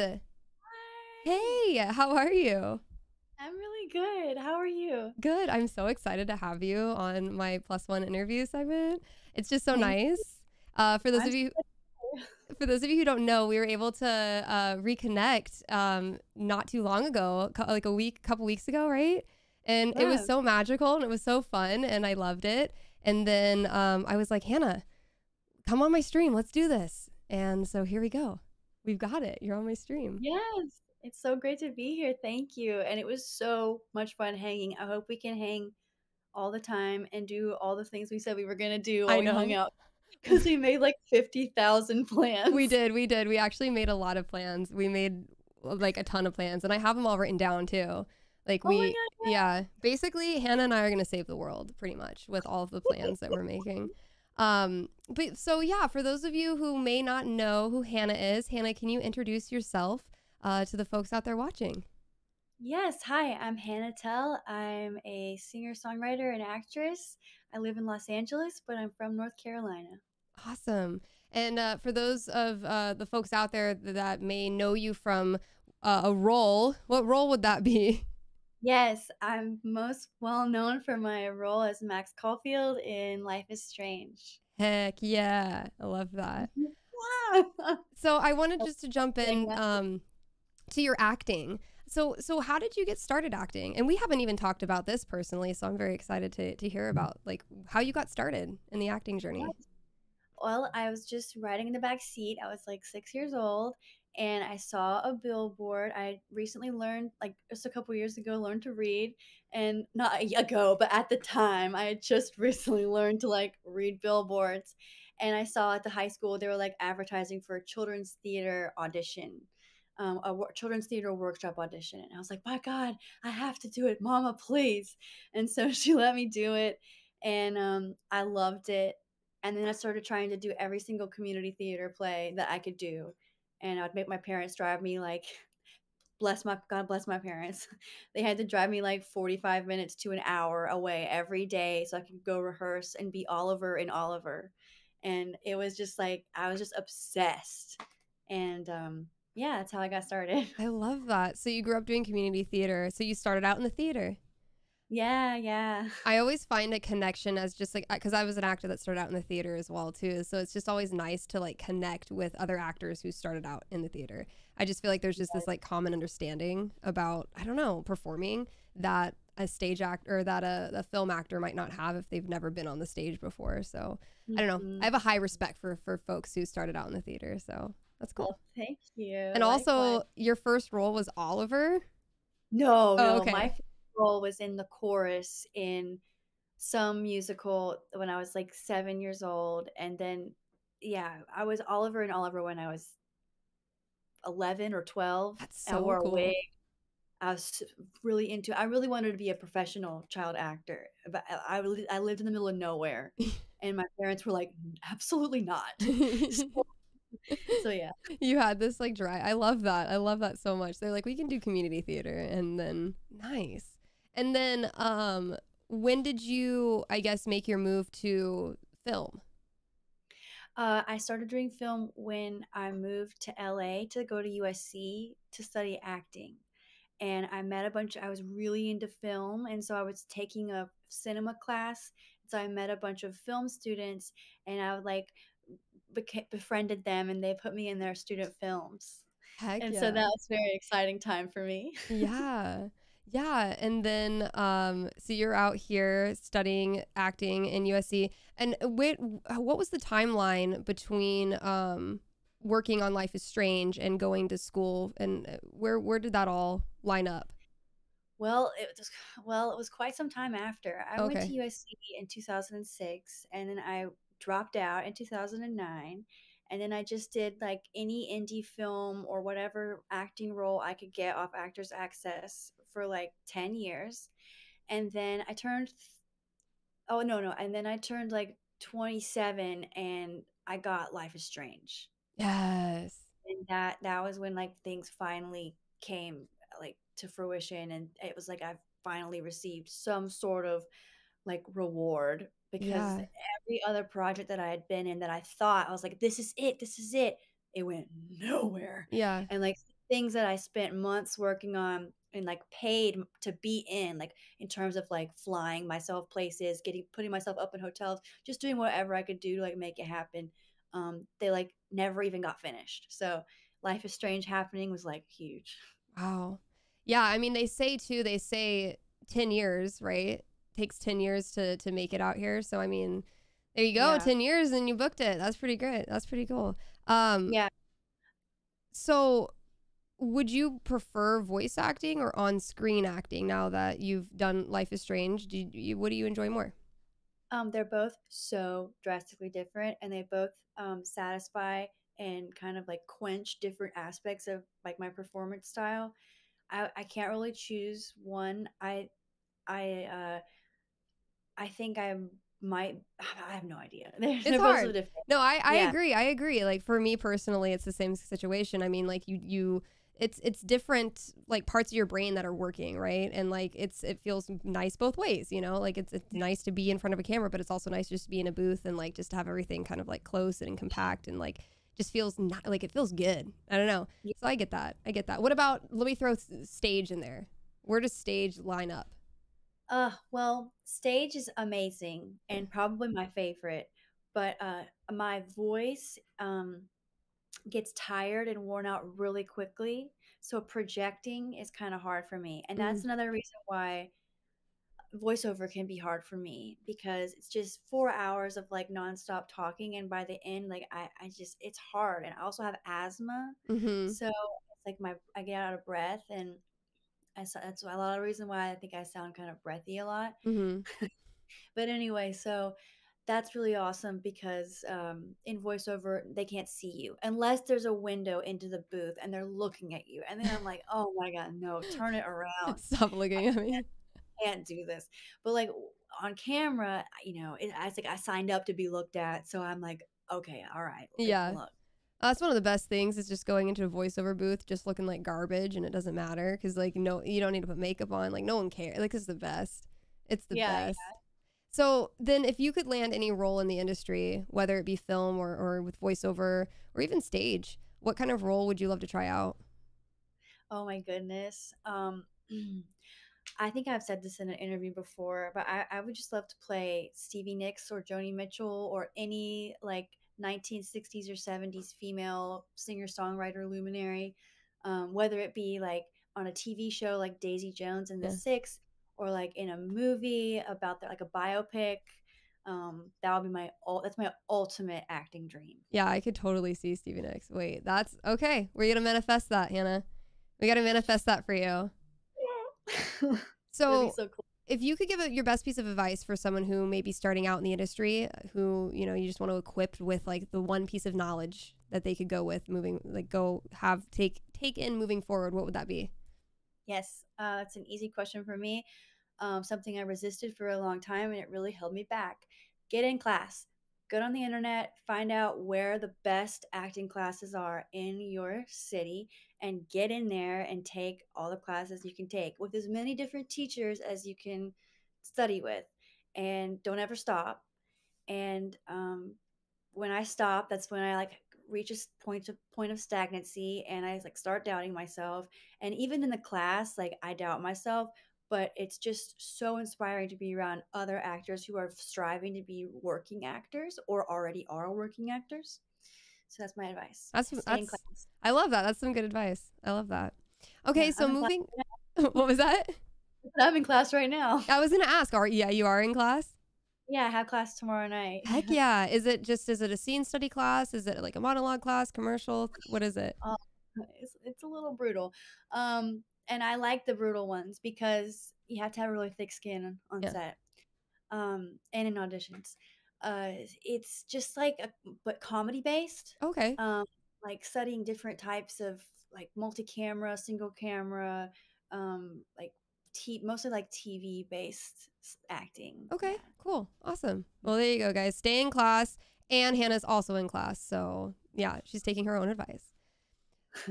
Hi. Hey, how are you? I'm really good. How are you? Good. I'm so excited to have you on my plus one interview segment. It's just so Thank nice. Uh, for those I'm of you for those of you who don't know, we were able to uh, reconnect um, not too long ago, like a week, couple weeks ago, right? And it was so magical and it was so fun and I loved it. And then um, I was like, Hannah, come on my stream. Let's do this. And so here we go. We've got it. You're on my stream. Yes. It's so great to be here. Thank you. And it was so much fun hanging. I hope we can hang all the time and do all the things we said we were going to do I while we hung out because we made like 50,000 plans. We did. We did. We actually made a lot of plans. We made uh, like a ton of plans and I have them all written down too. Like Oh we, yeah, basically Hannah and I are going to save the world pretty much with all of the plans that we're making. Um, but so yeah, for those of you who may not know who Hannah is, Hannah, can you introduce yourself uh, to the folks out there watching? Yes. Hi, I'm Hannah Telle. I'm a singer, songwriter, and actress. I live in Los Angeles, but I'm from North Carolina. Awesome. And uh, for those of uh, the folks out there that may know you from uh, a role, what role would that be? Yes, I'm most well known for my role as Max Caulfield in Life is Strange. Heck yeah, I love that. Wow. So I wanted just to jump in um, to your acting. So so how did you get started acting? And we haven't even talked about this personally, so I'm very excited to to hear about like how you got started in the acting journey. Well, I was just riding in the back seat. I was like six years old, and I saw a billboard. I recently learned, like just a couple years ago, learned to read, and not ago, but at the time, I had just recently learned to like read billboards. And I saw at the high school they were like advertising for a children's theater audition, um, a children's theater workshop audition. And I was like, my God, I have to do it, Mama, please. And so she let me do it, and um, I loved it and then I started trying to do every single community theater play that I could do. And I'd make my parents drive me like bless my God bless my parents. They had to drive me like 45 minutes to an hour away every day so I could go rehearse and be Oliver and Oliver. And it was just like I was just obsessed. And um yeah, that's how I got started. I love that. So you grew up doing community theater. So you started out in the theater. Yeah, yeah. I always find a connection as just like because I was an actor that started out in the theater as well too. So it's just always nice to like connect with other actors who started out in the theater. I just feel like there's just this like common understanding about I don't know performing that a stage actor or that a, a film actor might not have if they've never been on the stage before. So I don't know. I have a high mm-hmm. respect for for folks who started out in the theater. So that's cool. Well, thank you. And also, your first role was Oliver. No, Oh, no. okay. My first role was in the chorus in some musical when I was like seven years old. And then, yeah, I was Oliver and Oliver when I was 11 or 12. That's so I wore cool. a wig. I was really into I really wanted to be a professional child actor, but I, I, I lived in the middle of nowhere. And my parents were like, absolutely not. So, so yeah. you had this like dry. I love that. I love that so much. They're like, we can do community theater, and then nice. And then, um, when did you, I guess, make your move to film? Uh, I started doing film when I moved to LA to go to USC to study acting. And I met a bunch, I was really into film. And so I was taking a cinema class. So I met a bunch of film students and I would like beca- befriended them and they put me in their student films. Heck And yeah. so that was a very exciting time for me. yeah. Yeah. And then, um, so you're out here studying acting in USC. And wait, what was the timeline between, um, working on Life is Strange and going to school? And uh, where, where did that all line up? Well, it was well, it was quite some time after. I went to USC in 2006 and then I dropped out in 2009 and then I just did like any indie film or whatever acting role I could get off Actors Access for like 10 years. And then I turned oh no, no, and then I turned like 27 and I got Life is Strange. Yes. And that that was when like things finally came like to fruition and it was like I finally received some sort of like reward because Yeah. every other project that I had been in that I thought I was like this is it this is it it went nowhere Yeah. and like things that I spent months working on and like paid to be in, like in terms of like flying myself places, getting putting myself up in hotels, just doing whatever I could do to like make it happen. Um, they like never even got finished. So Life is Strange happening was like huge. Wow. Yeah, I mean they say too, they say 10 years, right? Takes 10 years to to make it out here. So I mean, there you go, Yeah. 10 years and you booked it. That's pretty great. That's pretty cool. Um Yeah. so would you prefer voice acting or on-screen acting now that you've done Life is Strange? Do you, what do you enjoy more? Um, they're both so drastically different, and they both um, satisfy and kind of like quench different aspects of like my performance style. I, I can't really choose one. I I uh, I think I might. I have no idea. They're, It's they're both so hard. No, I I Yeah. agree. I agree. Like for me personally, it's the same situation. I mean, like you you it's it's different like parts of your brain that are working, right? And like it's it feels nice both ways, you know? Like it's it's nice to be in front of a camera, but it's also nice just to be in a booth and like just to have everything kind of like close and compact and like just feels not like it feels good. I don't know. Yeah. So I get that. I get that. What about let me throw stage in there. Where does stage line up? Uh, well, stage is amazing and probably my favorite, but uh, my voice um, gets tired and worn out really quickly. So projecting is kind of hard for me. And that's Mm. another reason why voiceover can be hard for me because it's just four hours of like nonstop talking. And by the end, like I, I just, it's hard. And I also have asthma. Mhm. So it's like my, I get out of breath and I, that's a lot of reason why I think I sound kind of breathy a lot. Mhm. But anyway, so that's really awesome because um, in voiceover, they can't see you unless there's a window into the booth and they're looking at you. And then I'm like, oh my God, no, turn it around. Stop looking at me. I can't do this. But like on camera, you know, it, I was like, I signed up to be looked at. So I'm like, okay, all right. Yeah. Look. That's one of the best things is just going into a voiceover booth just looking like garbage and it doesn't matter because like no you don't need to put makeup on like no one cares like it's the best it's the Yeah, best so then if you could land any role in the industry whether it be film or, or with voiceover or even stage what kind of role would you love to try out Oh my goodness. Um, I think I've said this in an interview before, but I, I would just love to play Stevie Nicks or Joni Mitchell or any like 1960s or 70s female singer songwriter luminary, um, whether it be like on a TV show like Daisy Jones and the Yeah. Six, or like in a movie about the, like a biopic. Um, that would be my that's my ultimate acting dream. yeah i could totally see stevie nicks wait that's okay we're gonna manifest that hannah we gotta manifest that for you That'd so so cool. if you could give a, your best piece of advice for someone who may be starting out in the industry who you know you just want to equip with like the one piece of knowledge that they could go with moving like go have take take in moving forward what would that be Yes, uh, it's an easy question for me. Um, something I resisted for a long time, and it really held me back. Get in class. Go on the internet, find out where the best acting classes are in your city, and get in there and take all the classes you can take with as many different teachers as you can study with. And don't ever stop. And um, when I stop, that's when I like reach a point of point of stagnancy, and I like start doubting myself and even in the class like i doubt myself but it's just so inspiring to be around other actors who are striving to be working actors or already are working actors. So that's my advice. That's- that's- class. i love that. That's some good advice. I love that. Okay Yeah, so moving what was that? I'm in class right now. I was gonna ask are yeah you are in class? Yeah i have class tomorrow night. Heck yeah. Is it just is it a scene study class? Is it like a monologue class commercial? What is it? It's, it's a little brutal. Um and i like the brutal ones because you have to have really thick skin on Yeah. set um and in auditions uh it's just like a but comedy based okay um like studying different types of like multi-camera single camera um like t mostly like tv based acting Okay, yeah. cool. Awesome. Well, there you go, guys. Stay in class. And Hannah's also in class. So, yeah, she's taking her own advice.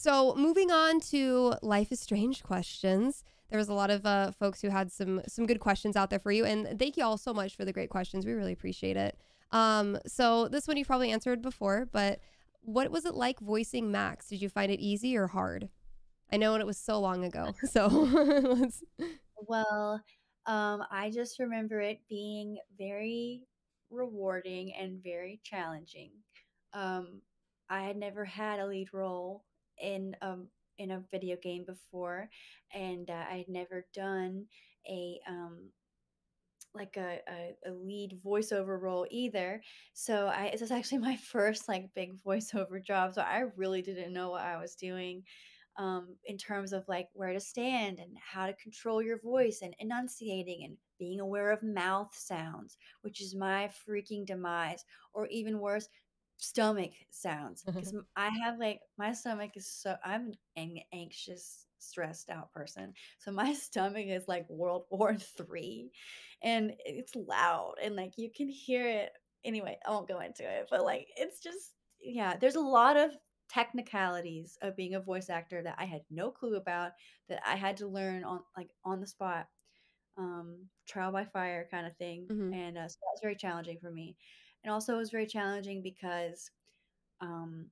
So, moving on to Life is Strange questions. There was a lot of uh, folks who had some some good questions out there for you. And thank you all so much for the great questions. We really appreciate it. Um, so, this one you probably answered before, but what was it like voicing Max? Did you find it easy or hard? I know it was so long ago, so let's Well, um, I just remember it being very rewarding and very challenging. Um, I had never had a lead role in um in a video game before, and uh, I had never done a um like a, a, a lead voiceover role either. So I this was actually my first like big voiceover job. So I really didn't know what I was doing um, in terms of like where to stand and how to control your voice and enunciating and being aware of mouth sounds, which is my freaking demise, or even worse, stomach sounds. Because I have like my stomach is so I'm an anxious, stressed out person, so my stomach is like World War Three, and it's loud and like you can hear it. Anyway, I won't go into it, but like it's just yeah, there's a lot of technicalities of being a voice actor that I had no clue about that I had to learn on like on the spot, um, trial by fire kind of thing, Mhm, and uh, so that was very challenging for me. And also, it was very challenging because um,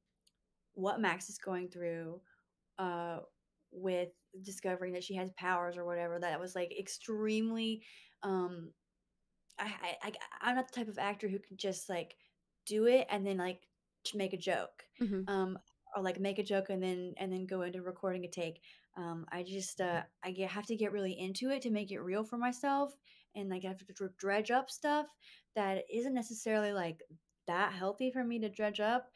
what Max is going through uh, with discovering that she has powers or whatever, that was like extremely um, I, I, I am not the type of actor who can just like do it and then like to make a joke, mhm, um, or like make a joke and then and then go into recording a take. Um, I just uh, I get have to get really into it to make it real for myself, and like I have to dredge up stuff that isn't necessarily like that healthy for me to dredge up,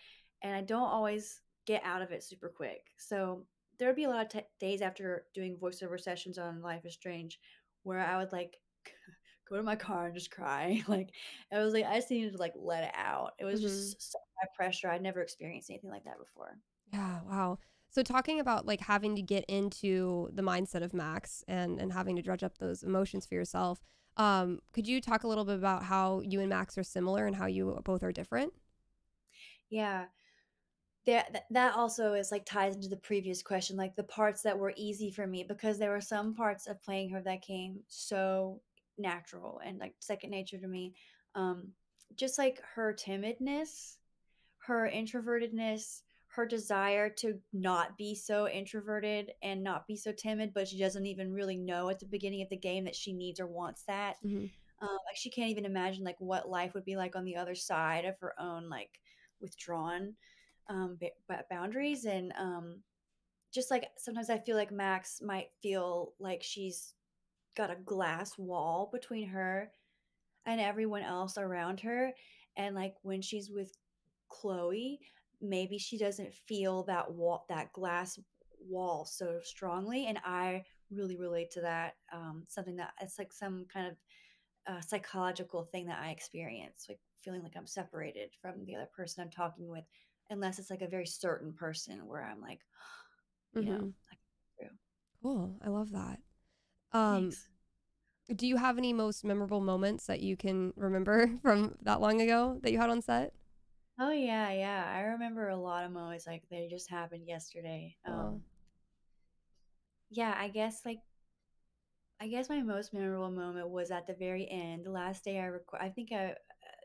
and I don't always get out of it super quick. So there would be a lot of t- days after doing voiceover sessions on Life is Strange where I would like go to my car and just cry. Like I was like I just needed to like let it out. It was mhm. just so high pressure. I'd never experienced anything like that before. Yeah, wow. So talking about, like, having to get into the mindset of Max and and having to dredge up those emotions for yourself, um, could you talk a little bit about how you and Max are similar and how you both are different? Yeah. That th that also is, like, ties into the previous question, like, the parts that were easy for me because there were some parts of playing her that came so natural and, like, second nature to me. Um, just, like, her timidness, her introvertedness, her desire to not be so introverted and not be so timid, but she doesn't even really know at the beginning of the game that she needs or wants that. Mhm, Um, like, she can't even imagine, like, what life would be like on the other side of her own, like, withdrawn um, ba- boundaries. And um, just like sometimes I feel like Max might feel like she's got a glass wall between her and everyone else around her. And like when she's with Chloe maybe she doesn't feel that wall that glass wall so strongly and I really relate to that um, something that it's like some kind of uh, psychological thing that I experience like feeling like I'm separated from the other person I'm talking with unless it's like a very certain person where I'm like you know, mhm. like, "True. Cool, I love that. Um, Thanks." do you have any most memorable moments that you can remember from that long ago that you had on set? Oh, yeah, yeah, I remember a lot of moments like they just happened yesterday. Aw, Um, yeah, I guess, like I guess my most memorable moment was at the very end, the last day I record I think I uh,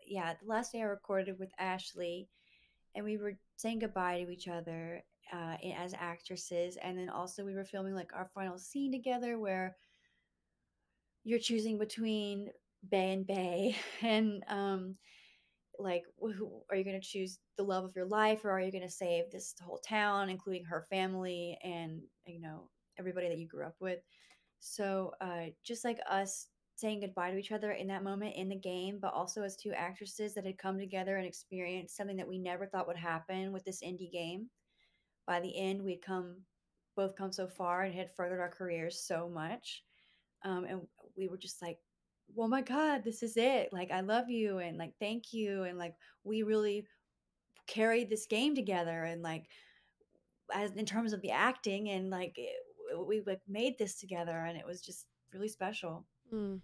yeah, the last day I recorded with Ashley, and we were saying goodbye to each other, uh, as actresses, and then also we were filming, like, our final scene together where you're choosing between Bae and Bay, and, um, like who are you going to choose the love of your life or are you going to save this whole town including her family and you know everybody that you grew up with? So uh just like us saying goodbye to each other in that moment in the game but also as two actresses that had come together and experienced something that we never thought would happen with this indie game. By the end we'd come both come so far and had furthered our careers so much um, and we were just like oh my god this is it like i love you and like thank you and like we really carried this game together and like as in terms of the acting and like it, we like made this together and it was just really special mm.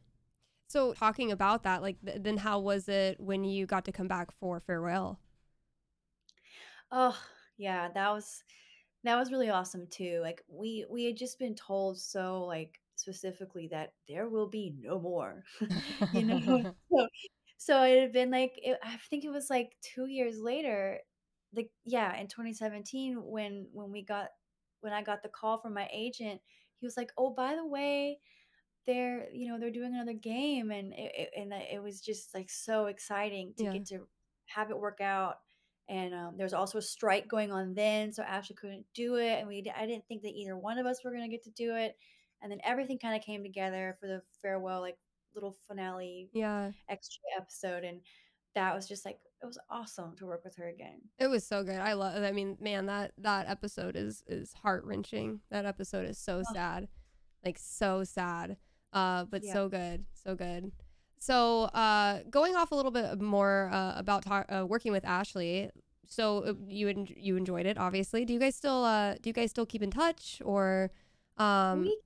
So talking about that, like, th then how was it when you got to come back for farewell? oh yeah that was that was really awesome too like we we had just been told so like specifically that there will be no more you know so, so it had been like it, i think it was like two years later the yeah, in 2017 when when we got when I got the call from my agent, he was like, "Oh, by the way, they're you know they're doing another game," and it, it and it was just like so exciting to Yeah. get to have it work out. And um, there was also a strike going on then, so Ashley couldn't do it, and we I didn't think that either one of us were gonna get to do it. And then everything kind of came together for the farewell, like little finale Yeah. extra episode, and that was just like it was awesome to work with her again. It was so good. I love I mean, man, that that episode is is heart-wrenching. That episode is so Oh, sad. Like so sad. Uh but yeah. so good. So good. So, uh going off a little bit more uh, about ta- uh, working with Ashley. So, uh, you en- you enjoyed it obviously. Do you guys still uh do you guys still keep in touch or um We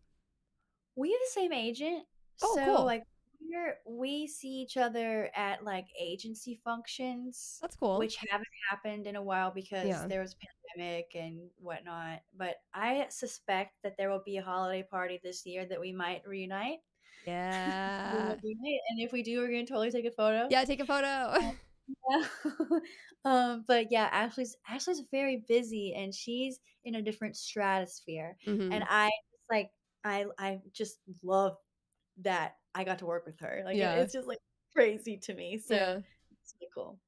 we have the same agent, Oh, so cool. like we're we see each other at like agency functions, That's cool. which haven't happened in a while because Yeah. there was pandemic and whatnot. But I suspect that there will be a holiday party this year that we might reunite. Yeah. and if we do, we're gonna totally take a photo. Yeah, take a photo. Um, yeah. um, but yeah, Ashley's Ashley's very busy and she's in a different stratosphere. And mhm. I just like I I just love that I got to work with her. Like it, Yeah. it's just like crazy to me. So Yeah. it's really cool.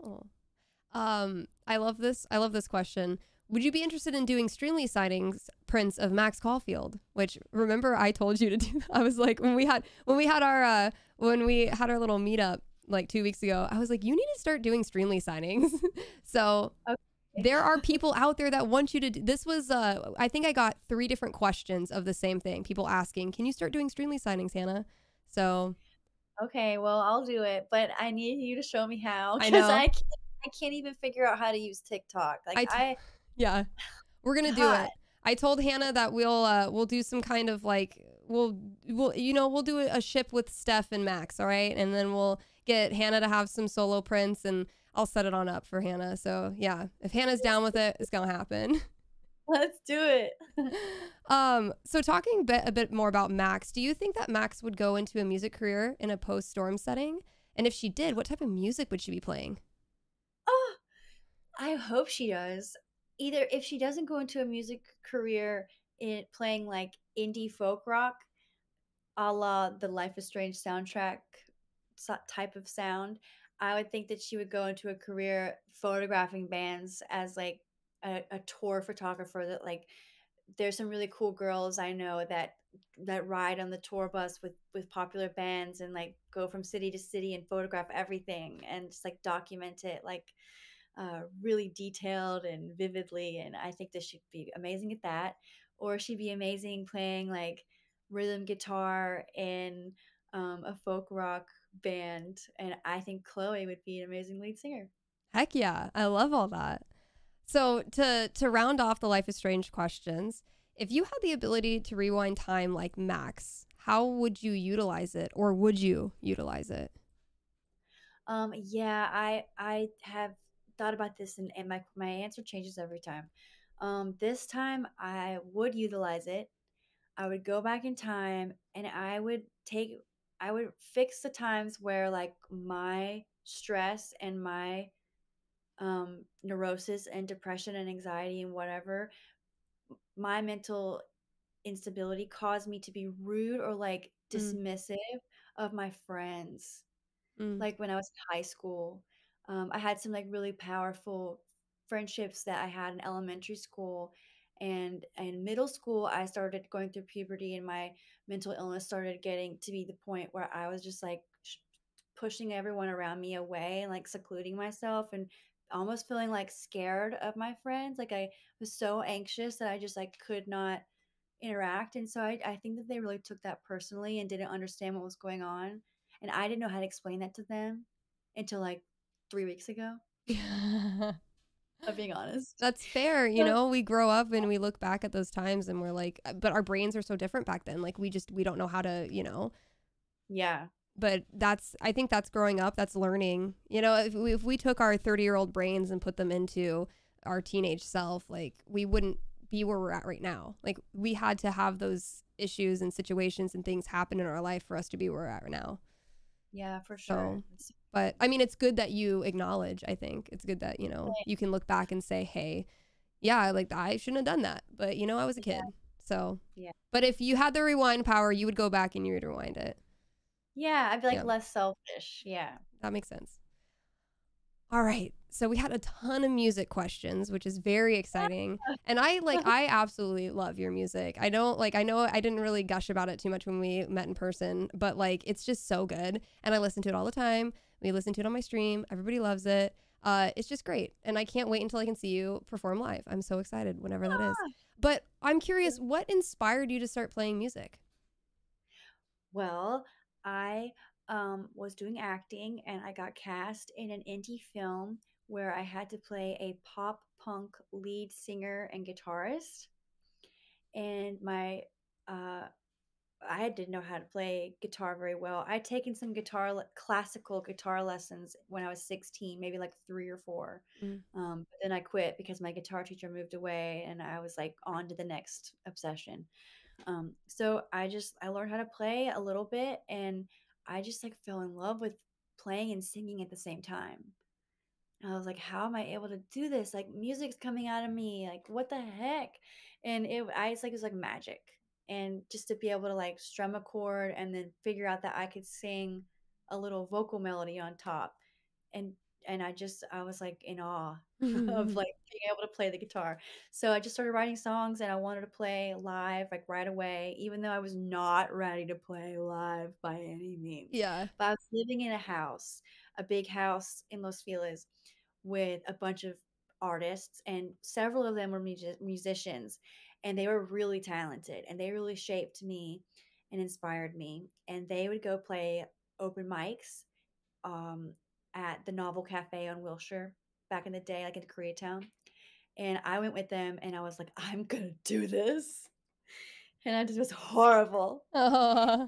Cool. Um, I love this. I love this question. Would you be interested in doing Streamily sightings prints of Max Caulfield? Which remember I told you to do. I was like when we had when we had our uh when we had our little meetup like two weeks ago. I was like, you need to start doing Streamily signings. so Okay. There are people out there that want you to. Do, this was uh I think I got three different questions of the same thing. People asking, can you start doing Streamily signings, Hannah? So Okay, well I'll do it, but I need you to show me how I because know. I can't I can't even figure out how to use TikTok. Like I t- I yeah, we're gonna do it. I told Hannah that we'll uh we'll do some kind of like we'll we'll you know we'll do a ship with Steph and Max, all right, and then we'll get Hannah to have some solo prints and I'll set it on up for Hannah. So yeah, if Hannah's down with it, it's gonna happen. Let's do it. um, so talking a bit, a bit more about Max, do you think that Max would go into a music career in a post storm setting? And if she did, what type of music would she be playing? Oh, I hope she does. Either if she doesn't go into a music career in playing like indie folk rock, a la the Life is Strange soundtrack type of sound, I would think that she would go into a career photographing bands as like a, a tour photographer. That like, there's some really cool girls I know that that ride on the tour bus with with popular bands and like go from city to city and photograph everything and just like document it like uh, really detailed and vividly. And I think that she'd be amazing at that. Or she'd be amazing playing like rhythm guitar in um, a folk rock band. And I think Chloe would be an amazing lead singer. Heck yeah, I love all that. So to to round off the Life is Strange questions, if you had the ability to rewind time like Max, how would you utilize it, or would you utilize it? Um, yeah, I I have thought about this and, and my my answer changes every time. Um, this time I would utilize it. I would go back in time and I would take I would fix the times where like my stress and my um neurosis and depression and anxiety and whatever my mental instability caused me to be rude or like Mm, dismissive of my friends mm, like when I was in high school. Um, I had some like really powerful friendships that I had in elementary school and in middle school I started going through puberty and my mental illness started getting to be the point where I was just like sh- pushing everyone around me away like secluding myself and almost feeling like scared of my friends. Like I was so anxious that I just like could not interact. And so I, I think that they really took that personally and didn't understand what was going on. And I didn't know how to explain that to them until like three weeks ago, of being honest. That's fair. You know, we grow up and we look back at those times and we're like, uh, but our brains are so different back then. Like we just we don't know how to, you know. yeah. But that's I think that's growing up. That's learning. You know, if we, if we took our thirty year old brains and put them into our teenage self, like we wouldn't be where we're at right now. Like we had to have those issues and situations and things happen in our life for us to be where we're at right now. Yeah, for sure. So But I mean, it's good that you acknowledge, I think. It's good that, you know, Right. you can look back and say, hey, yeah, like I shouldn't have done that. But, you know, I was a Yeah. kid. So, Yeah. but if you had the rewind power, you would go back and you would rewind it. Yeah, I'd be like Yeah. less selfish. Yeah. That makes sense. All right. So we had a ton of music questions, which is very exciting. And I like I absolutely love your music. I don't like I know I didn't really gush about it too much when we met in person, but like it's just so good and I listen to it all the time. We listen to it on my stream. Everybody loves it. Uh it's just great. And I can't wait until I can see you perform live. I'm so excited whenever that is. But I'm curious, what inspired you to start playing music? Well, I um, was doing acting and I got cast in an indie film where I had to play a pop punk lead singer and guitarist. And my, uh, I didn't know how to play guitar very well. I'd taken some guitar, le- classical guitar lessons when I was 16, maybe like three or four. Mm. Um, but then I quit because my guitar teacher moved away and I was like on to the next obsession. Um, so I just I learned how to play a little bit and I just like fell in love with playing and singing at the same time. And I was like, how am I able to do this? Like music's coming out of me. Like what the heck? And it I it's like it was like magic. And just to be able to like strum a chord and then figure out that I could sing a little vocal melody on top. And and I just I was like in awe of like being able to play the guitar. So I just started writing songs and I wanted to play live like right away, even though I was not ready to play live by any means. yeah. But I was living in a house, a big house in Los Feliz with a bunch of artists, and several of them were musi- musicians, and they were really talented and they really shaped me and inspired me. And they would go play open mics um, at the Novel Cafe on Wilshire back in the day, like in Koreatown. And I went with them and I was like, I'm gonna do this. And I just was horrible. Aw.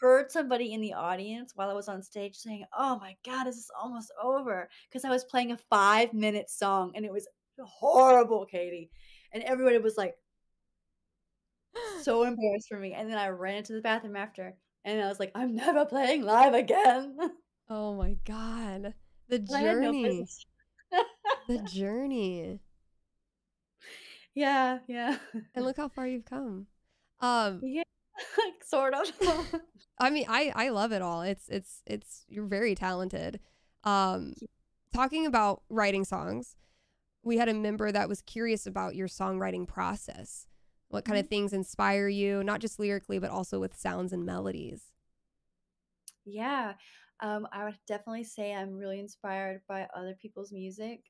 Heard somebody in the audience while I was on stage saying, Oh my God, this is almost over. Because I was playing a five minute song and it was horrible, Katy. And everybody was like so embarrassed for me. And then I ran into the bathroom after and I was like, I'm never playing live again. oh my god. The journey. the journey. yeah, yeah. And look how far you've come. Um, Yeah, like sort of. I mean, I I love it all. It's it's it's you're very talented. Um, talking about writing songs, we had a member that was curious about your songwriting process. What kind of things inspire you, not just lyrically, but also with sounds and melodies? Yeah, um, I would definitely say I'm really inspired by other people's music.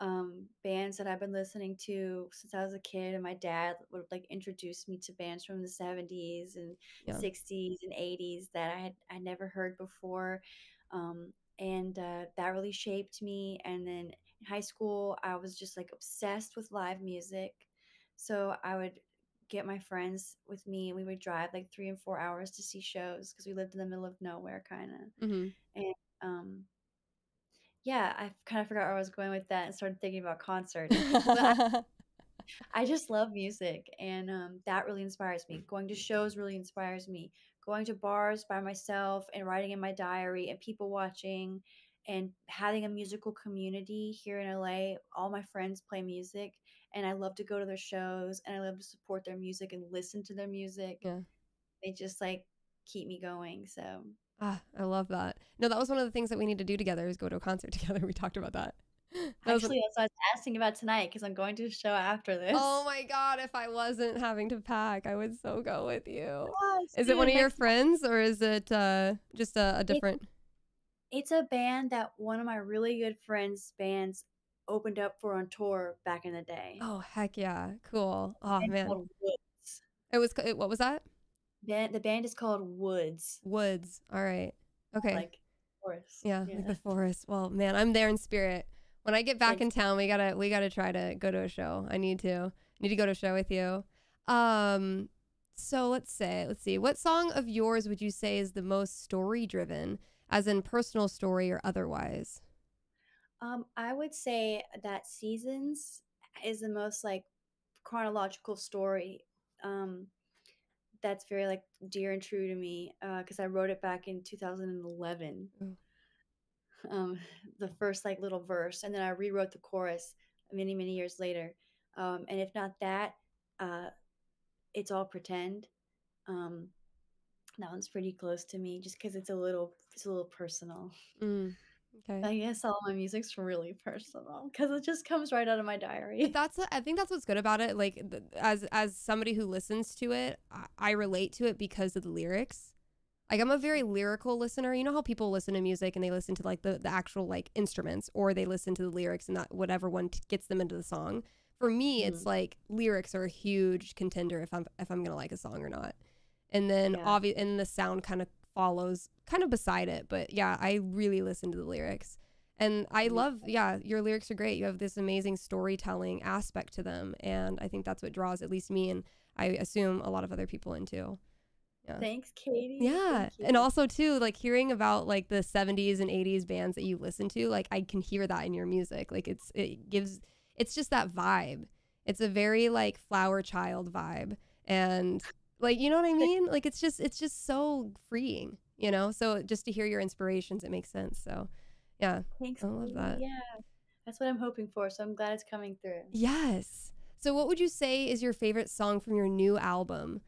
Um, bands that I've been listening to since I was a kid, and my dad would like introduce me to bands from the 70s and Yeah. 60s and 80s that I had I never heard before. Um, and uh, that really shaped me. And then in high school, I was just like obsessed with live music. So I would get my friends with me and we would drive like three and four hours to see shows because we lived in the middle of nowhere kind of hmm and um yeah i kind of forgot where i was going with that and started thinking about concerts I, I just love music and um, that really inspires me. Going to shows really inspires me. Going to bars by myself and writing in my diary and people watching and having a musical community here in la all my friends play music and i love to go to their shows and i love to support their music and listen to their music yeah. they just like keep me going so Ah, I love that. No, that was one of the things that we need to do together is go to a concert together. We talked about that. That actually that's what i was asking about tonight because i'm going to a show after this Oh my god, if I wasn't having to pack, I would so go with you. Yes, Is it one of your friends or is it uh just a, a different it's a band that one of my really good friends bands opened up for on tour back in the day Oh heck yeah. Cool. Oh It's man. It was it, what was that? band, the band is called woods Woods. All right. Okay. like forest yeah, like the forest. Well, man, I'm there in spirit. When I get back in town, we got to we got to try to go to a show. I need to. need to go to a show with you. Um so let's say, let's see. What song of yours would you say is the most story driven, as in personal story or otherwise? um i would say that seasons is the most like chronological story um that's very like dear and true to me because i wrote it back in 2011 um, the first like little verse, and then I rewrote the chorus many many years later. Um, and if not that, uh, it's all pretend. Um, that one's pretty close to me, just because it's a little it's a little personal. Mm, okay. I guess all my music's really personal because it just comes right out of my diary. that's I think that's what's good about it. Like as as somebody who listens to it, I, I relate to it because of the lyrics. Like I'm a very lyrical listener. You know how people listen to music and they listen to like the, the actual like instruments or they listen to the lyrics and that whatever one t- gets them into the song. For me, it's Mhm. like lyrics are a huge contender if I'm if I'm gonna like a song or not. And then Yeah. obvious and the sound kind of follows kind of beside it. But yeah, I really listen to the lyrics. And I love, yeah, your lyrics are great. You have this amazing storytelling aspect to them. And I think that's what draws at least me and I assume a lot of other people into. Yeah. Thanks, Katy. Yeah. Thank And also too, like hearing about like the 70s and 80s bands that you listen to, like I can hear that in your music. Like it's it gives it's just that vibe. It's a very like flower child vibe. And like you know what I mean? Like it's just it's just so freeing, you know? So just to hear your inspirations, it makes sense. So yeah, Thanks, I love that. Yeah, that's what I'm hoping for. So I'm glad it's coming through. Yes. So what would you say is your favorite song from your new album?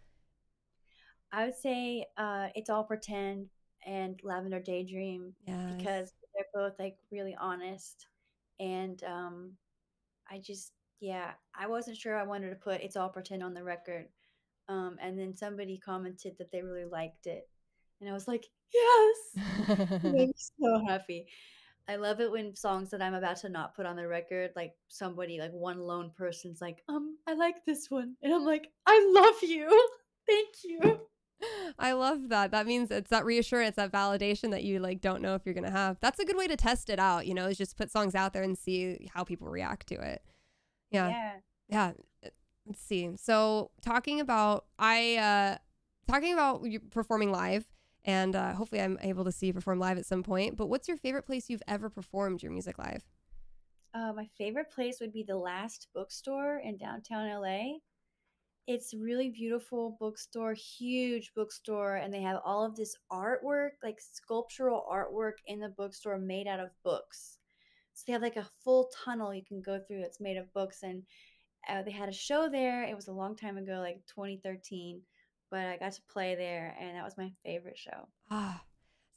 I would say uh, it's all pretend and Lavender Daydream Yes. because they're both like really honest, and um, I just yeah, I wasn't sure I wanted to put it's all pretend on the record, um, and then somebody commented that they really liked it, and I was like, yes, it made me so happy. I love it when songs that I'm about to not put on the record, like somebody, like one lone person's like, um, I like this one. And I'm like, I love you. Thank you. I love that. That means it's that reassurance, that validation that you like don't know if you're gonna have. That's a good way to test it out, you know, is just put songs out there and see how people react to it. Yeah. Yeah. Yeah. Let's see. So talking about I uh talking about you performing live and uh hopefully I'm able to see you perform live at some point. But what's your favorite place you've ever performed your music live? Uh, my favorite place would be the Last Bookstore in downtown LA. It's really beautiful bookstore, huge bookstore, and they have all of this artwork, like sculptural artwork in the bookstore made out of books. So they have like a full tunnel you can go through that's made of books. And uh, they had a show there. It was a long time ago, like 2013, but I got to play there, and that was my favorite show. Ah.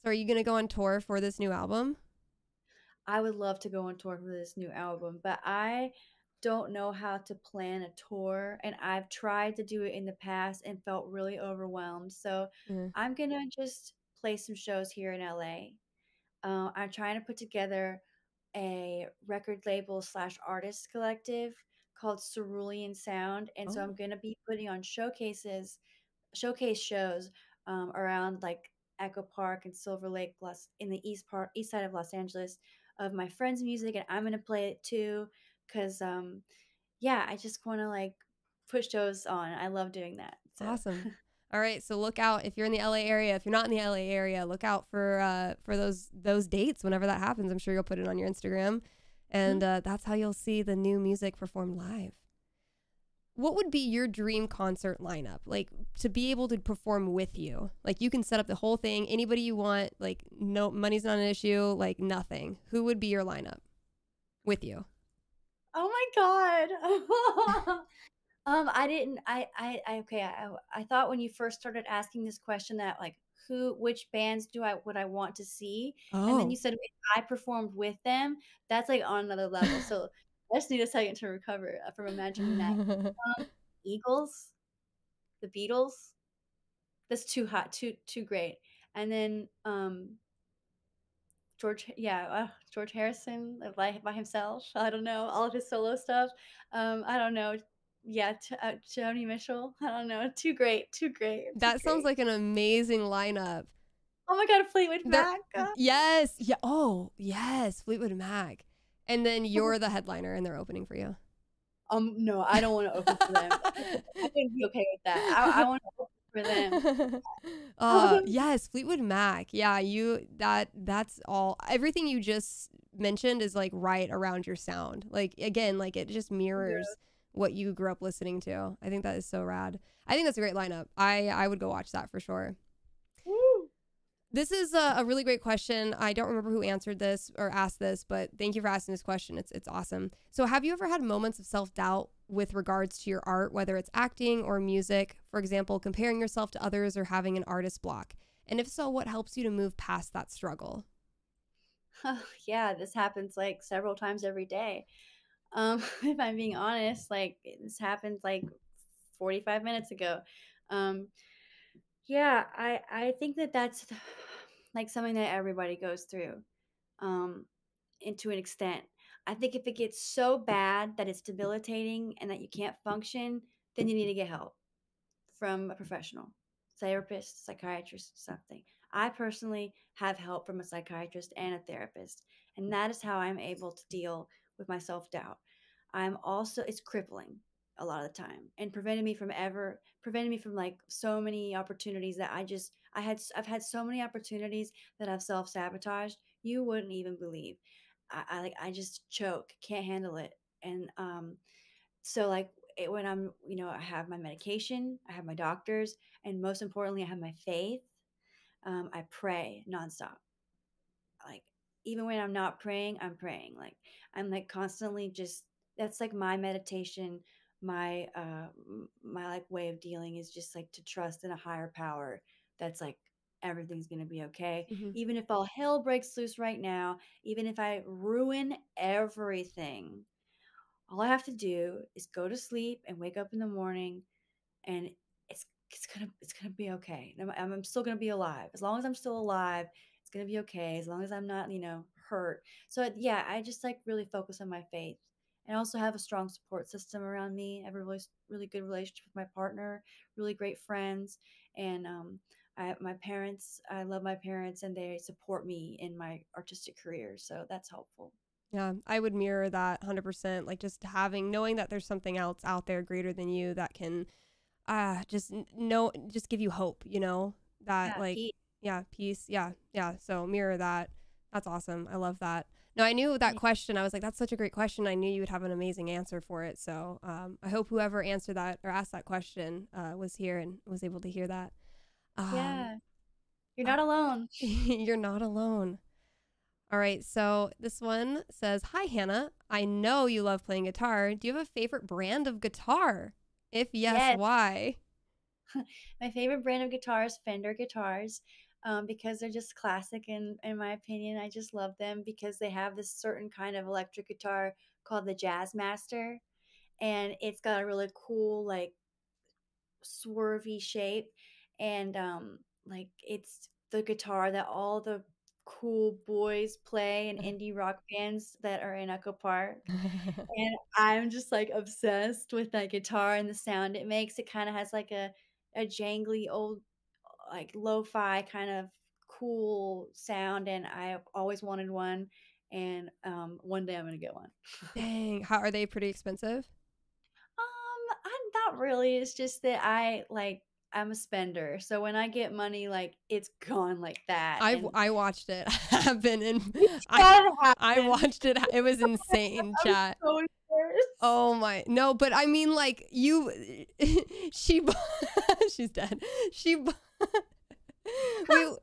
So are you gonna go on tour for this new album? I would love to go on tour for this new album, but I don't know how to plan a tour. And I've tried to do it in the past and felt really overwhelmed. So Mhm. I'm going to just play some shows here in LA. Uh, I'm trying to put together a record label slash artist collective called Cerulean Sound. And so Oh. I'm going to be putting on showcases, showcase shows um, around like Echo Park and Silver Lake, Los, in the east part, east side of Los Angeles, of my friends' music, and I'm gonna play it too, cause um, yeah, I just want to like push shows on. I love doing that. So Awesome. All right, so look out if you're in the LA area. If you're not in the LA area, look out for uh, for those those dates whenever that happens. I'm sure you'll put it on your Instagram, and uh, that's how you'll see the new music performed live. What would be your dream concert lineup? Like to be able to perform with you. Like you can set up the whole thing, anybody you want. Like no money's not an issue. Like nothing. Who would be your lineup with you? oh my god. um, I didn't. I I, I okay. I I thought when you first started asking this question that like who which bands do I would I want to see, and then you Oh. said if I performed with them. That's like on another level. So I just need a second to recover uh, from imagining that. Um, Eagles, the Beatles. That's too hot, too too great. And then um George, yeah, uh, George Harrison uh, by by himself. I don't know all of his solo stuff. Um, I don't know. Yeah, t- uh, Joni Mitchell. I don't know. Too great, too great, too that sounds like an amazing lineup. Oh my God, Fleetwood Mac. uh, yes, yeah. Oh, yes, Fleetwood Mac. And then Oh, you're the headliner, and they're opening for you. um, no, I don't want to open for them. I wouldn't be okay with that. I, I want to open for them. uh, yes, Fleetwood Mac. Yeah, you that that's all. Everything you just mentioned is like right around your sound. Like again, like it just Yeah. What you grew up listening to. I think that is so rad. I think that's a great lineup. I I would go watch that for sure. Woo. This is a, a, really great question. I don't remember who answered this or asked this, but thank you for asking this question. It's it's awesome. So, have you ever had moments of self doubt with regards to your art, whether it's acting or music? For example, comparing yourself to others or having an artist block. And if so, what helps you to move past that struggle? Oh, yeah, this happens like several times every day. Um, if I'm being honest, like this happened like 45 minutes ago. Um, yeah, I I think that that's like something that everybody goes through, um, and to an extent. I think if it gets so bad that it's debilitating and that you can't function, then you need to get help from a professional, therapist, psychiatrist, something. I personally have help from a psychiatrist and a therapist, and that is how I'm able to deal with my self doubt. I'm also, it's crippling a lot of the time and prevented me from ever prevented me from like so many opportunities that I just I had I've had so many opportunities that I've self sabotaged. You wouldn't even believe. I, I, like I just choke, can't handle it, and um, so like it, when I'm you know I have my medication, I have my doctors, and most importantly I have my faith. Um, I pray nonstop. Even when I'm not praying, I'm praying. Like I'm like constantly just that's like my meditation my uh my like way of dealing is just like to trust in a higher power that's like everything's going to be okay mm-hmm. even if all hell breaks loose right now even if i ruin everything all i have to do is go to sleep and wake up in the morning and it's it's gonna it's gonna be okay I'm, I'm still gonna be alive as long as i'm still alive it's gonna be okay as long as i'm not you know hurt so yeah i just like really focus on my faith and also have a strong support system around me. I have a really, really good relationship with my partner, really great friends, and um, I, my parents. I love my parents, and they support me in my artistic career. So that's helpful. Yeah, I would mirror that 100%. Like just having, knowing that there's something else out there greater than you that can uh just know just give you hope you know that yeah, like peace. Yeah peace yeah yeah so mirror that that's awesome i love that no, I knew that question. I was like, that's such a great question. I knew you would have an amazing answer for it. So um, I hope whoever answered that or asked that question uh, was here and was able to hear that. Um, yeah. You're not alone. you're not alone. All right. So this one says Hi, Hannah. I know you love playing guitar. Do you have a favorite brand of guitar? If yes, yes. why? My favorite brand of guitars, Fender guitars um, because they're just classic And in my opinion. I just love them because they have this certain kind of electric guitar called the Jazzmaster, and it's got a really cool like swervy shape, and um, like it's the guitar that all the cool boys play in indie rock bands that are in Echo Park. and I'm just like obsessed with that guitar and the sound it makes. It kind of has like a a jangly old like lo-fi kind of cool sound and I've always wanted one and um, one day I'm gonna get one. Dang, how are they pretty expensive? Um, I'm not really. It's just that I like I'm a spender, so when I get money, like it's gone like that. I and- I watched it. I've been in. I, I watched it. It was insane, chat. So oh my no, but I mean, like you, she, she's dead. She we,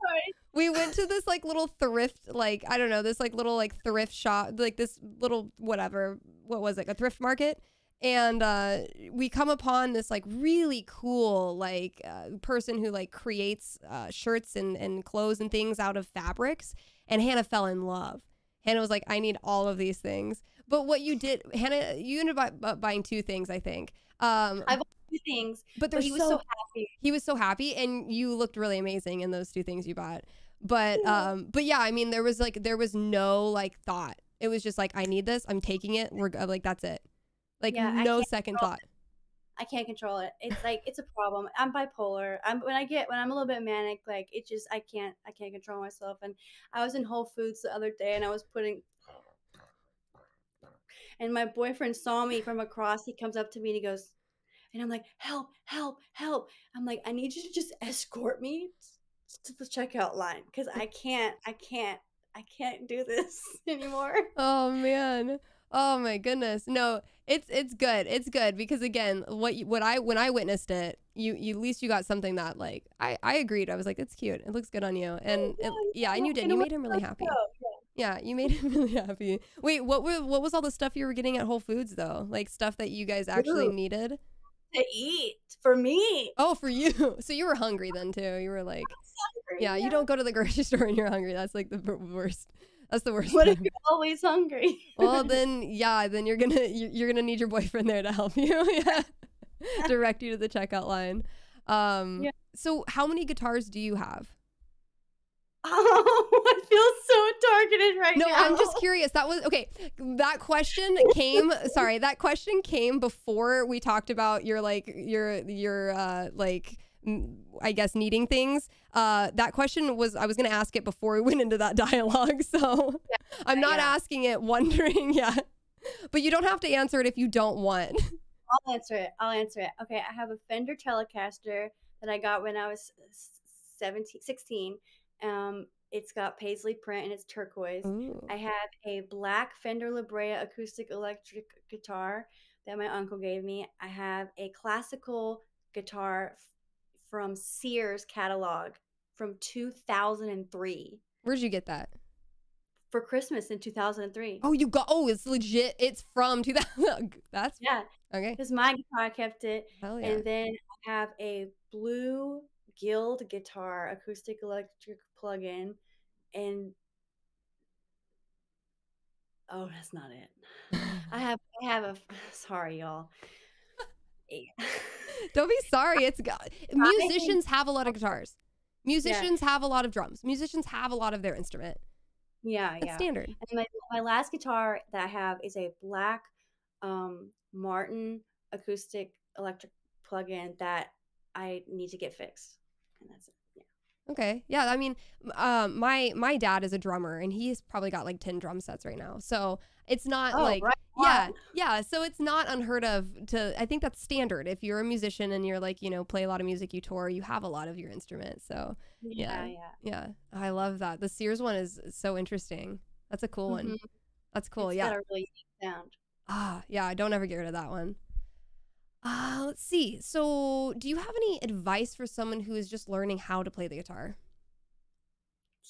we went to this like little thrift like i don't know this like little like thrift shop like this little whatever what was it a thrift market? And uh, we come upon this like really cool like uh, person who like creates uh, shirts and, and clothes and things out of fabrics and hannah fell in love. Hannah was like i need all of these things. But what you did hannah you ended up buying two things i think. Um, I've things, but, but he was so, so, happy. He was so happy, and you looked really amazing in those two things you bought. But um, but yeah, I mean, there was like there was no like thought. It was just like I need this. I'm taking it. We're like that's it. Like yeah, no second thought. It. I can't control it. It's like it's a problem. I'm bipolar. I'm when I get when I'm a little bit manic, like it just I can't I can't control myself. And I was in Whole Foods the other day, and I was putting and my boyfriend saw me from across. He comes up to me and he goes, and I'm like, help, help, help. I'm like, I need you to just escort me to the checkout line because I can't, I can't, I can't do this anymore. Oh man. Oh my goodness. No, It's it's good. It's good because again, what you, what I when I witnessed it, you you at least you got something that like I I agreed. I was like, it's cute. It looks good on you, oh, and yeah, it, yeah, and you did. You made him really happy. Oh, yeah, you made him really happy. Wait, what were what was all the stuff you were getting at Whole Foods though? Like stuff that you guys actually needed? To eat for me. Oh, for you. So you were hungry then too. You were like, yeah, you don't go to the grocery store and you're hungry. That's like the worst. That's the worst. What if you're always hungry? well, then yeah, then you're gonna you- you're gonna need your boyfriend there to help you. yeah, direct you to the checkout line. Um. Yeah. So how many guitars do you have? Oh, I feel so targeted right No, now. No, I'm just curious. That was okay. That question came. sorry, that question came before we talked about your like your your uh like I guess needing things. Uh, that question was I was gonna ask it before we went into that dialogue. So I'm not yeah. asking it, wondering. Yeah, but you don't have to answer it if you don't want. I'll answer it. I'll answer it. Okay, I have a Fender Telecaster that I got when I was s- 17, 16. Um, it's got paisley print and it's turquoise. Ooh. I have a black Fender La Brea acoustic electric guitar that my uncle gave me. I have a classical guitar f- from Sears catalog from 2003 Where'd you get that? for Christmas in 2003. Oh, you got. Oh, it's legit. It's from 2000. That's Yeah, okay. because my guitar kept it. Hell yeah. And then I have a blue Guild guitar, acoustic electric plug-in, and oh, that's not it. I have I have a sorry y'all. Don't be sorry. It's got musicians have a lot of guitars. Musicians have a lot of drums. Musicians have a lot of their instrument. yeah, That's yeah. standard. And my my last guitar that I have is a black um Martin acoustic electric plug-in that I need to get fixed. And that's it. Okay. Yeah. I mean, um, my my dad is a drummer, and he's probably got like ten drum sets right now. So it's not Oh, like right yeah, yeah. So it's not unheard of to. I think that's standard. If you're a musician and you're like you know play a lot of music, you tour, you have a lot of your instruments. So Yeah, Yeah. yeah. yeah, I love that. The Sears one is so interesting. That's a cool one. Mhm. That's cool. It's yeah. got a really unique sound. Ah, yeah, I don't ever get rid of that one. Uh, let's see. So, do you have any advice for someone who is just learning how to play the guitar?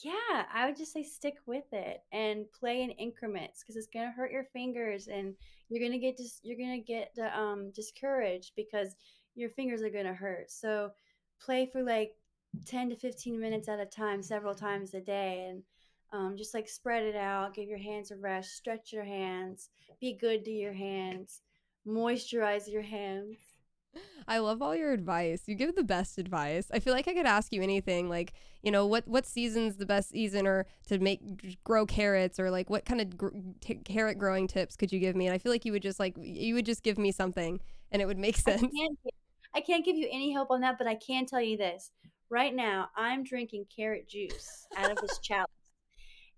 Yeah, I would just say stick with it and play in increments because it's gonna hurt your fingers and you're gonna get dis- you're gonna get um discouraged because your fingers are gonna hurt. So play for like 10 to 15 minutes at a time, several times a day, and um, just like spread it out. Give your hands a rest. Stretch your hands. Be good to your hands. Moisturize your hands. I love all your advice. You give the best advice. I feel like I could ask you anything, like you know, what what season's the best season, or to make grow carrots, or like what kind of gr- t- carrot growing tips could you give me? And I feel like you would just like you would just give me something, and it would make I sense. can't, I can't give you any help on that, but I can tell you this. Right now, I'm drinking carrot juice out of this chalice.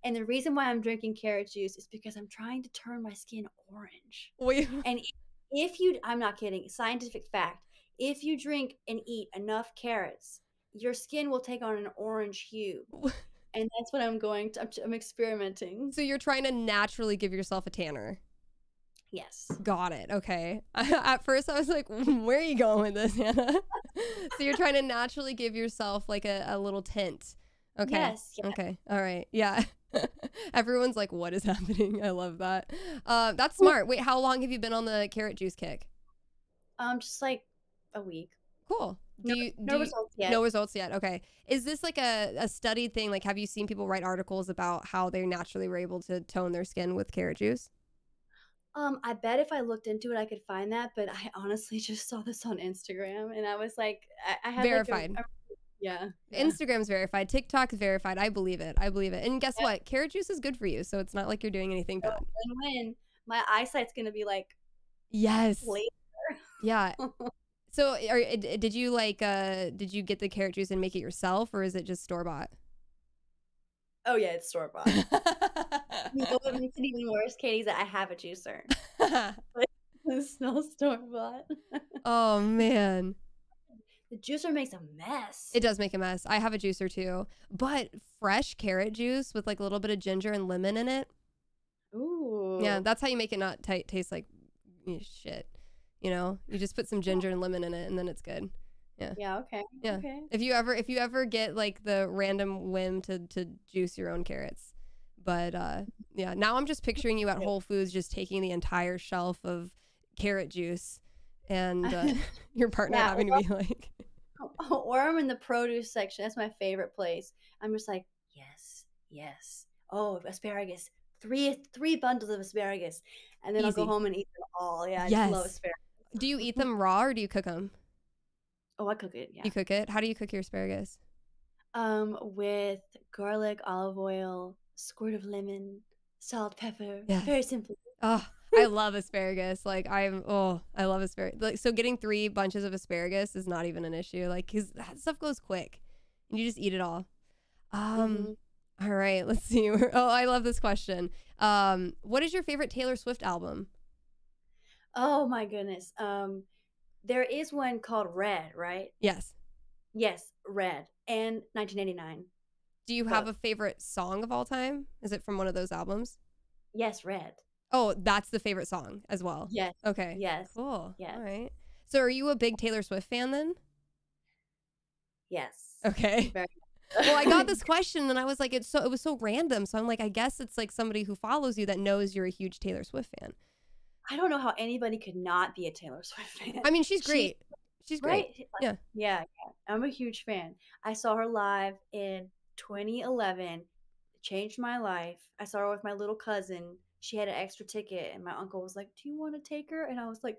And the reason why I'm drinking carrot juice is because I'm trying to turn my skin orange. Wait, And i- if you, I'm not kidding, scientific fact, if you drink and eat enough carrots, your skin will take on an orange hue. And that's what I'm going to, I'm, I'm experimenting. so you're trying to naturally give yourself a tanner. Yes. Got it. Okay. At first, I was like, "Where are you going with this, Hannah?" so you're trying to naturally give yourself like a, a little tint. Okay. Yes. yes. Okay. All right. Yeah. Everyone's like, "What is happening?" I love that. Uh, that's smart. Wait, how long have you been on the carrot juice kick? Um, just like a week. Cool. Do No, you no you- results yet. no results yet? Okay. Is this like a, a studied thing? Like, have you seen people write articles about how they naturally were able to tone their skin with carrot juice? Um, I bet if I looked into it, I could find that. But I honestly just saw this on Instagram, and I was like, I, I had Verified. Like a, a- yeah, yeah. Instagram's verified. TikTok's verified. I believe it. I believe it. And guess Yep. what? Carrot juice is good for you, so it's not like you're doing anything bad. Win-win. My eyesight's gonna be like Yes. laser. Yeah. So, are, uh, did you like? uh Did you get the carrot juice and make it yourself, or is it just store bought? oh yeah, it's store bought. you know what makes it even worse, Katy? Is that I have a juicer. it smells store bought. oh man, the juicer makes a mess. it does make a mess. I have a juicer too, but fresh carrot juice with like a little bit of ginger and lemon in it. Ooh. Yeah, that's how you make it not t- taste like shit. You know, you just put some ginger and lemon in it, and then it's good. Yeah. Okay. Yeah. Okay. If you ever if you ever get like the random whim to to juice your own carrots. But uh yeah, now I'm just picturing you at Whole Foods just taking the entire shelf of carrot juice and uh, your partner Yeah, having to be like or I'm in the produce section. That's my favorite place. I'm just like, yes, yes. Oh, asparagus. Three three bundles of asparagus, and then I'll go home and eat them all. Yeah, I just love asparagus. Do you eat them raw or do you cook them? Oh, I cook it. Yeah. You cook it? How do you cook your asparagus? Um, with garlic, olive oil, squirt of lemon, salt, pepper. Yes. Very simple. Oh, I love asparagus. Like I'm oh, I love asparagus. Like so getting 3 bunches of asparagus is not even an issue. Like cuz that stuff goes quick. And you just eat it all. Um Mhm. all right, let's see. Oh, I love this question. Um what is your favorite Taylor Swift album? Oh my goodness. Um, there is one called Red, right? Yes. Yes, Red, and 1989. Do you have Both. a favorite song of all time? Is it from one of those albums? Yes, Red. Oh, that's the favorite song as well. Yes, Okay. yes, Cool. Yes. All right. So are you a big Taylor Swift fan then? yes. Okay. Very well, I got this question and I was like, it's so it was so random. So I'm like, I guess it's like somebody who follows you that knows you're a huge Taylor Swift fan. I don't know how anybody could not be a Taylor Swift fan. I mean, she's She- great. She's great. Right? Yeah. Yeah, yeah. I'm a huge fan. I saw her live in 2011. It changed my life. I saw her with my little cousin. She had an extra ticket, and my uncle was like, "Do you want to take her?" And I was like.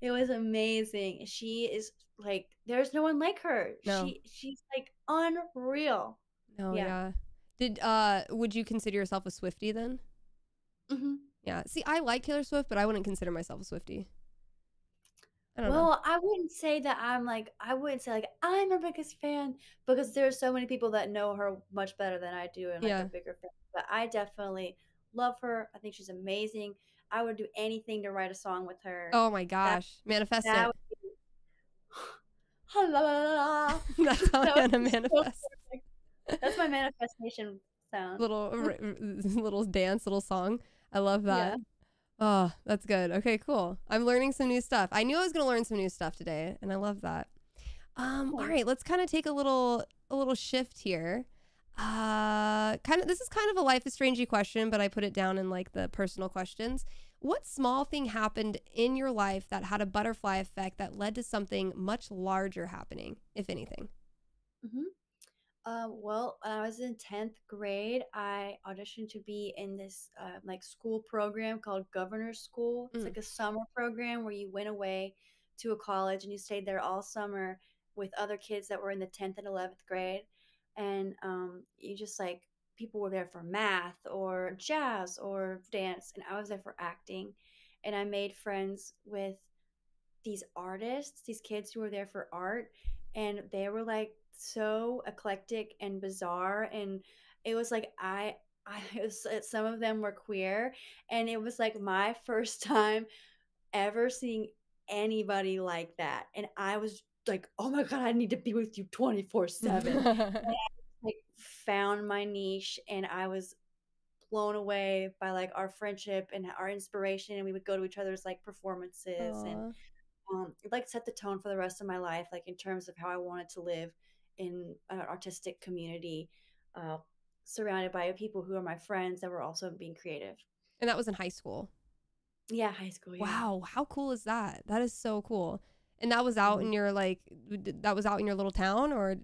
"It was amazing." She is like, there's no one like her. No. She she's like unreal. no, yeah. Yeah. Did uh would you consider yourself a Swiftie then? hmm Yeah. See, I like Taylor Swift, but I wouldn't consider myself a Swiftie. I don't know. Well, I wouldn't say that I'm like I wouldn't say like I'm her biggest fan because there's so many people that know her much better than I do and like Yeah. a bigger fan. But I definitely love her. I think she's amazing. I would do anything to write a song with her. Oh my gosh. Manifest that it. be la, la, la, la, la. That's how That I'm gonna be so manifest. That's my manifestation sound. little little dance, little song. I love Yeah. Oh, that's good. Okay, cool. I'm learning some new stuff. I knew I was gonna learn some new stuff today, and I love that. Um, Cool. right, let's kind of take a little a little shift here. Uh, kind of this is kind of a life is strangey question, but I put it down in like the personal questions. What small thing happened in your life that had a butterfly effect that led to something much larger happening, if anything? hmm Um, well, when I was in 10th grade, I auditioned to be in this uh, like school program called Governor's School. It's Mm. like a summer program where you went away to a college and you stayed there all summer with other kids that were in the 10th and 11th grade. And um, you just like, people were there for math or jazz or dance, and I was there for acting. And I made friends with these artists, these kids who were there for art, and they were like so eclectic and bizarre. And it was like I, I was, uh, some of them were queer, and it was like my first time ever seeing anybody like that, and I was like, oh my god, I need to be with you twenty four seven. Like found my niche, and I was blown away by like our friendship and our inspiration and we would go to each other's like performances and um, it like set the tone for the rest of my life, like in terms of how I wanted to live in an artistic community, uh, surrounded by people who are my friends that were also being creative. and that was in high school. Yeah, high school. Yeah. Wow, how cool is that? That is so cool. And that was out in your like that was out in your little town or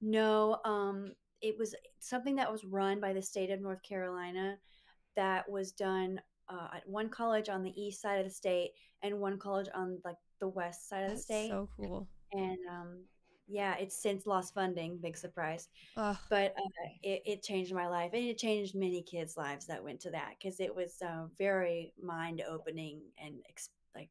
No, um, it was something that was run by the state of North Carolina that was done uh, at one college on the east side of the state and one college on like the west side of the state. so cool. and um, yeah, it's since lost funding. Big surprise. Ugh. but uh, it, it changed my life and it changed many kids lives that went to that because it was uh, very mind opening and ex- like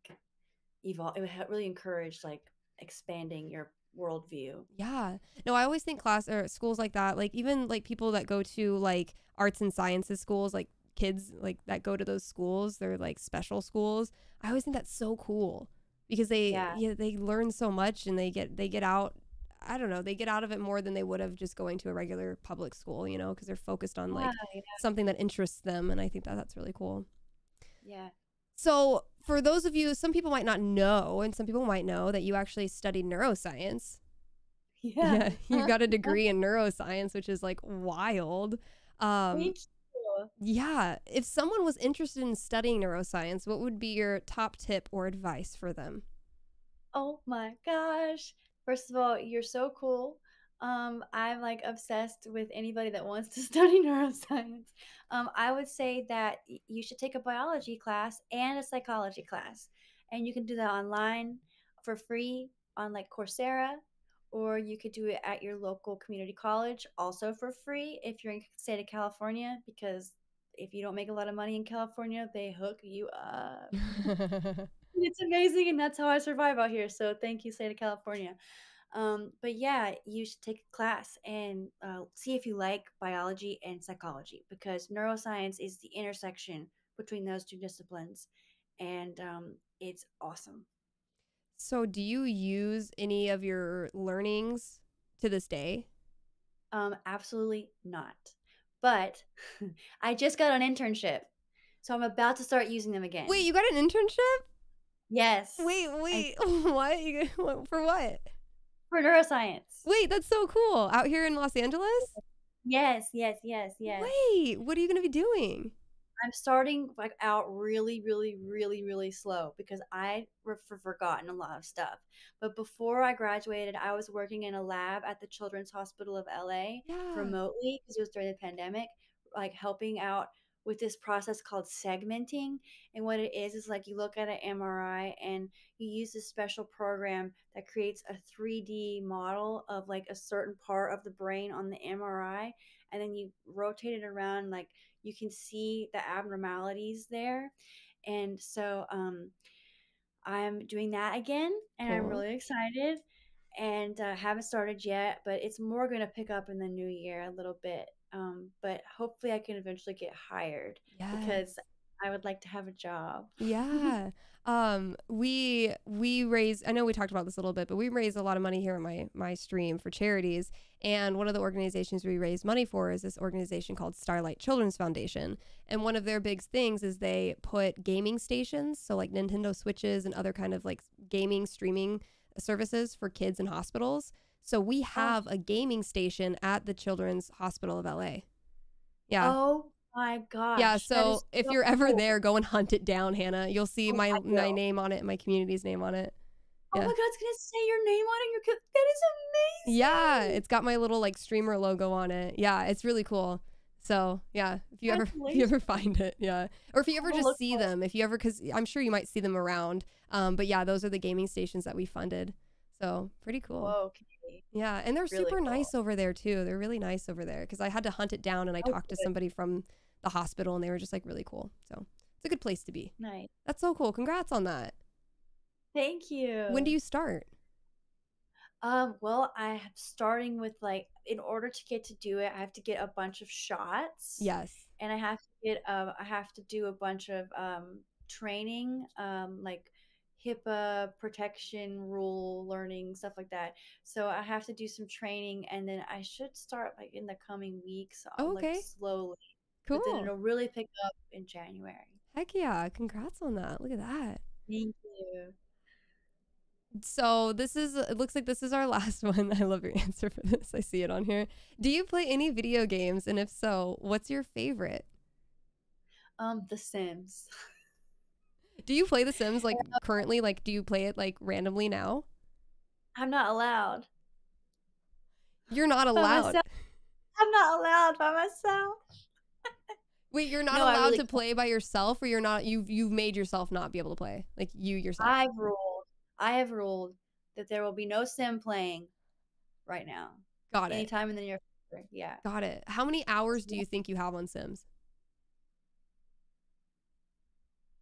evolve it really encouraged like expanding your worldview Yeah. No, I always think class or schools like that, like even like people that go to like arts and sciences schools, like kids like that go to those schools, they're like special schools. I always think that's so cool because they Yeah. yeah, they learn so much and they get they get out I don't know, they get out of it more than they would have just going to a regular public school, you know, because they're focused on like Yeah, yeah, something that interests them. And I think that that's really cool. yeah. So, for those of you, some people might not know, and some people might know that you actually studied neuroscience. Yeah. you got a degree in neuroscience, which is like wild. Um. Yeah. If someone was interested in studying neuroscience, what would be your top tip or advice for them? Oh my gosh. First of all, you're so cool. Um, I'm like obsessed with anybody that wants to study neuroscience. Um, I would say that you should take a biology class and a psychology class. And you can do that online for free on like Coursera, or you could do it at your local community college also for free if you're in the state of California, because if you don't make a lot of money in California, they hook you up. It's amazing, and that's how I survive out here. So thank you, state of California. Um, but yeah, you should take a class and uh, see if you like biology and psychology because neuroscience is the intersection between those two disciplines, and um, it's awesome. So, do you use any of your learnings to this day? Um, absolutely not. But I just got an internship, so I'm about to start using them again. Wait, you got an internship? yes. Wait, wait, what? You, what? For what? for neuroscience. Wait, that's so cool. Out here in Los Angeles? Yes, yes, yes, yes. Wait, what are you going to be doing? I'm starting like out really, really, really, really slow because I re- for- forgotten a lot of stuff. But before I graduated, I was working in a lab at the Children's Hospital of LA Yeah. remotely because it was during the pandemic, like helping out with this process called segmenting. And what it is is like you look at an MRI and you use this special program that creates a 3D model of like a certain part of the brain on the MRI. And then you rotate it around, like you can see the abnormalities there. And so um, I'm doing that again, and I'm really excited. And uh, haven't started yet, but it's more going to pick up in the new year a little bit. Um, but hopefully, I can eventually get hired Yeah. because I would like to have a job. Yeah. Um, we we raise I know we talked about this a little bit, but we raise a lot of money here in my my stream for charities. And one of the organizations we raise money for is this organization called Starlight Children's Foundation. And one of their big things is they put gaming stations, so like Nintendo Switches and other kind of like gaming streaming services for kids in hospitals. So we have a gaming station at the Children's Hospital of LA. Yeah. Oh my gosh! Yeah, that so if you're ever cool. there, go and hunt it down, Hannah. You'll see Oh, my my name on it my community's name on it. Oh yeah. my god, it's gonna say your name on it. Your that is amazing. Yeah, it's got my little like streamer logo on it. Yeah, it's really cool. So yeah, if you ever if you ever find it, yeah, or if you ever just see them, if you ever because I'm sure you might see them around. Um, but yeah, those are the gaming stations that we funded. So pretty cool. Whoa, okay. Yeah, and they're Really super cool. nice over there too. They're really nice over there because I had to hunt it down and I Oh, talked to somebody from the hospital and they were just like really cool. So it's a good place to be. Nice. That's so cool. Congrats on that. Thank you. When do you start? Um, well, I am starting with like in order to get to do it, I have to get a bunch of shots. Yes. And I have to get uh I have to do a bunch of um training, um like HIPAA protection rule learning, stuff like that. So I have to do some training and then I should start like in the coming weeks, uh, Oh, like okay. slowly. But then it'll really pick up in January. Heck yeah. Congrats on that. Look at that. Thank you. So this is it looks like this is our last one. I love your answer for this. I see it on here. Do you play any video games and if so, what's your favorite? Um, The Sims. Do you play The Sims like currently like do you play it like randomly now? I'm not allowed. You're not allowed. I'm not allowed by myself. Wait, you're not No, allowed really to play by yourself or you're not you've you've made yourself not be able to play. Like you yourself. I've ruled. I have ruled that there will be no sim playing right now. Got it. Anytime in the near future. Yeah. Got it. How many hours do you think you have on Sims?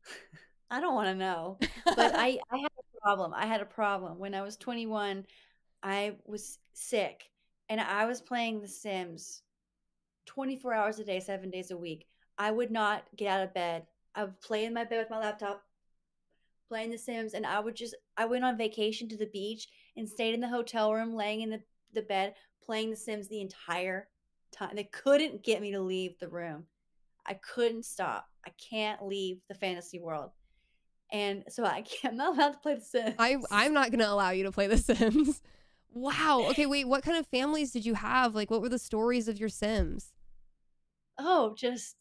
I don't want to know. But I, I had a problem. I had a problem. When I was 21, I was sick and I was playing The Sims 24 hours a day, seven days a week. I would not get out of bed. I would play in my bed with my laptop, playing The Sims, and I would just I went on vacation to the beach and stayed in the hotel room, laying in the, the bed, playing The Sims the entire time. They couldn't get me to leave the room. I couldn't stop. I can't leave the fantasy world. And so I can't, I'm not allowed to play The Sims. I I'm not gonna allow you to play The Sims. Wow. Okay, wait. What kind of families did you have? Like, what were the stories of your Sims? oh, just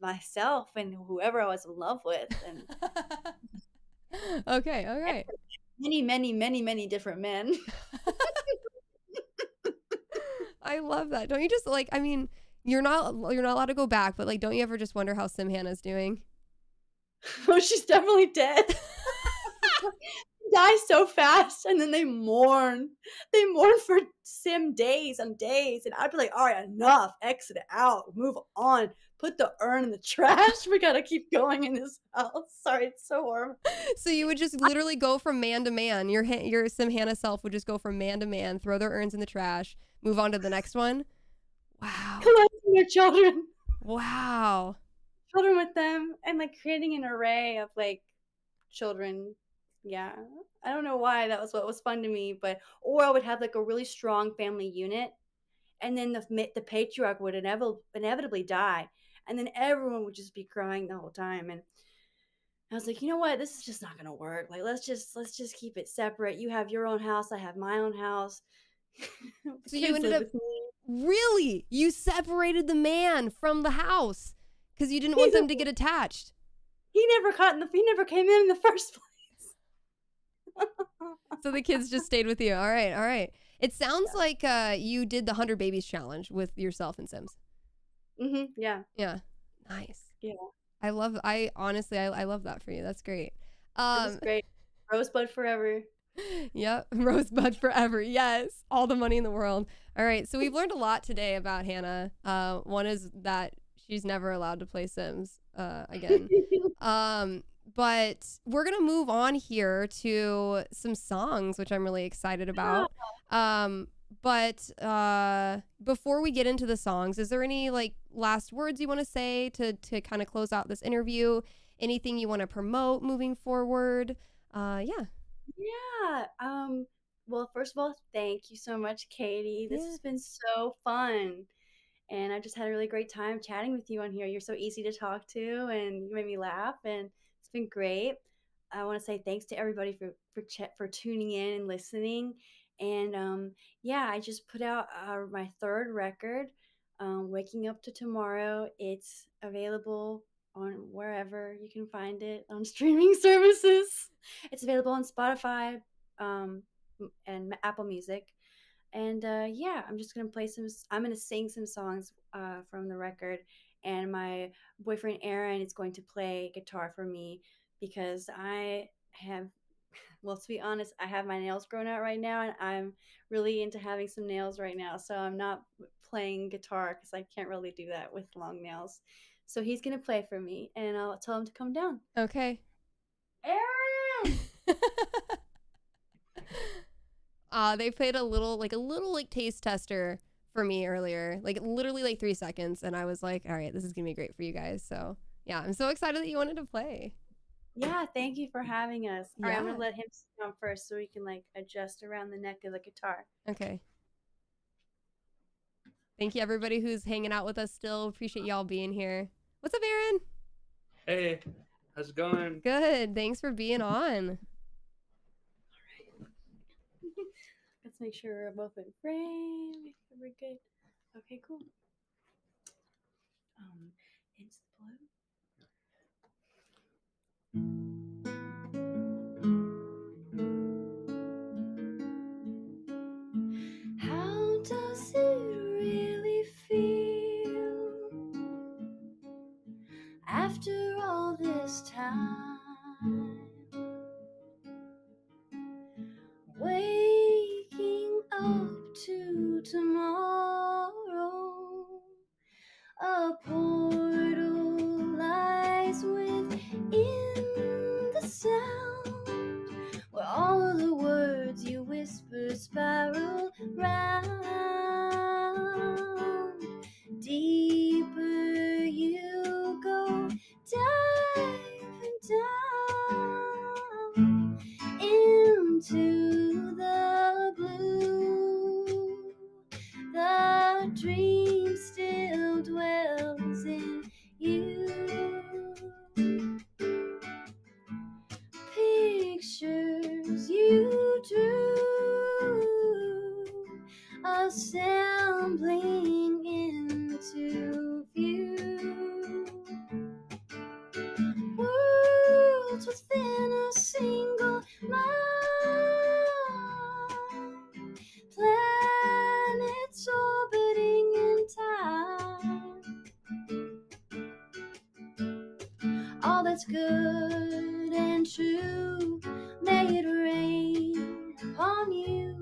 myself and whoever I was in love with, and okay. All right. many, many, many, many different men. I love that. Don't you just like? I mean, you're not you're not allowed to go back, but like, don't you ever just wonder how Sim Hannah's doing? oh, she's definitely dead. Die so fast, and then they mourn. They mourn for sim days and days, and I'd be like, "All right, enough. Exit out. Move on. Put the urn in the trash. We gotta keep going in this house." Sorry, it's so warm. So you would just literally go from man to man. Your your Sim Hannah self would just go from man to man, throw their urns in the trash, move on to the next one. Wow. Collecting their children, Wow. children with them, and like creating an array of like children. Yeah, I don't know why that was what was fun to me, but or I would have like a really strong family unit, and then the the patriarch would inevitably die, and then everyone would just be crying the whole time. And I was like, you know what, this is just not gonna work. Like, let's just let's just keep it separate. You have your own house, I have my own house. So you ended up- Really? You separated the man from the house because you didn't want a- them to get attached. He never caught in the he never came in in the first place. So the kids just stayed with you. All right, all right. It sounds like uh, you did the 100 Babies challenge with yourself and Sims. Hmm yeah. Yeah. Nice. Yeah. I love, I honestly, I, I love that for you. That's great. Um, great. Rosebud forever. Yep. Rosebud forever. Yes. All the money in the world. All right. So we've learned a lot today about Hannah. Uh, one is that she's never allowed to play Sims uh, again. um, but we're gonna move on here to some songs, which I'm really excited about. Um, but uh, before we get into the songs, is there any like last words you want to say to to kind of close out this interview? Anything you want to promote moving forward? Uh, yeah. Yeah. Um. Well, first of all, thank you so much, Katy. This Yeah. has been so fun, and I just had a really great time chatting with you on here. You're so easy to talk to, and you made me laugh, and it's been great. I want to say thanks to everybody for for ch- for tuning in and listening. And um, yeah, I just put out uh, my third record, um, "Waking Up to Tomorrow." It's available on wherever you can find it on streaming services. It's available on Spotify um, and Apple Music. And uh, yeah, I'm just gonna play some. I'm gonna sing some songs uh, from the record, and my boyfriend Aaron is going to play guitar for me because I have. Well, to be honest, I have my nails grown out right now, and I'm really into having some nails right now. So I'm not playing guitar because I can't really do that with long nails. So he's gonna play for me, and I'll tell him to come down. Okay. Aaron. uh, they played a little, like a little, like taste tester for me earlier, like literally like three seconds, and I was like, all right, this is gonna be great for you guys. So yeah, I'm so excited that you wanted to play. Yeah, thank you for having us. All right, I'm gonna let him sit down first so we can like adjust around the neck of the guitar. Okay. Thank you, everybody who's hanging out with us still. Appreciate y'all being here. What's up, Aaron? Hey, how's it going? Good. Thanks for being on. All right. Let's make sure we're both in frame. Make sure we're good. Okay, cool. Um, into the blue. How does it really feel after all this time? Waking up to tomorrow, spiral round. All that's good and true, may it rain upon you,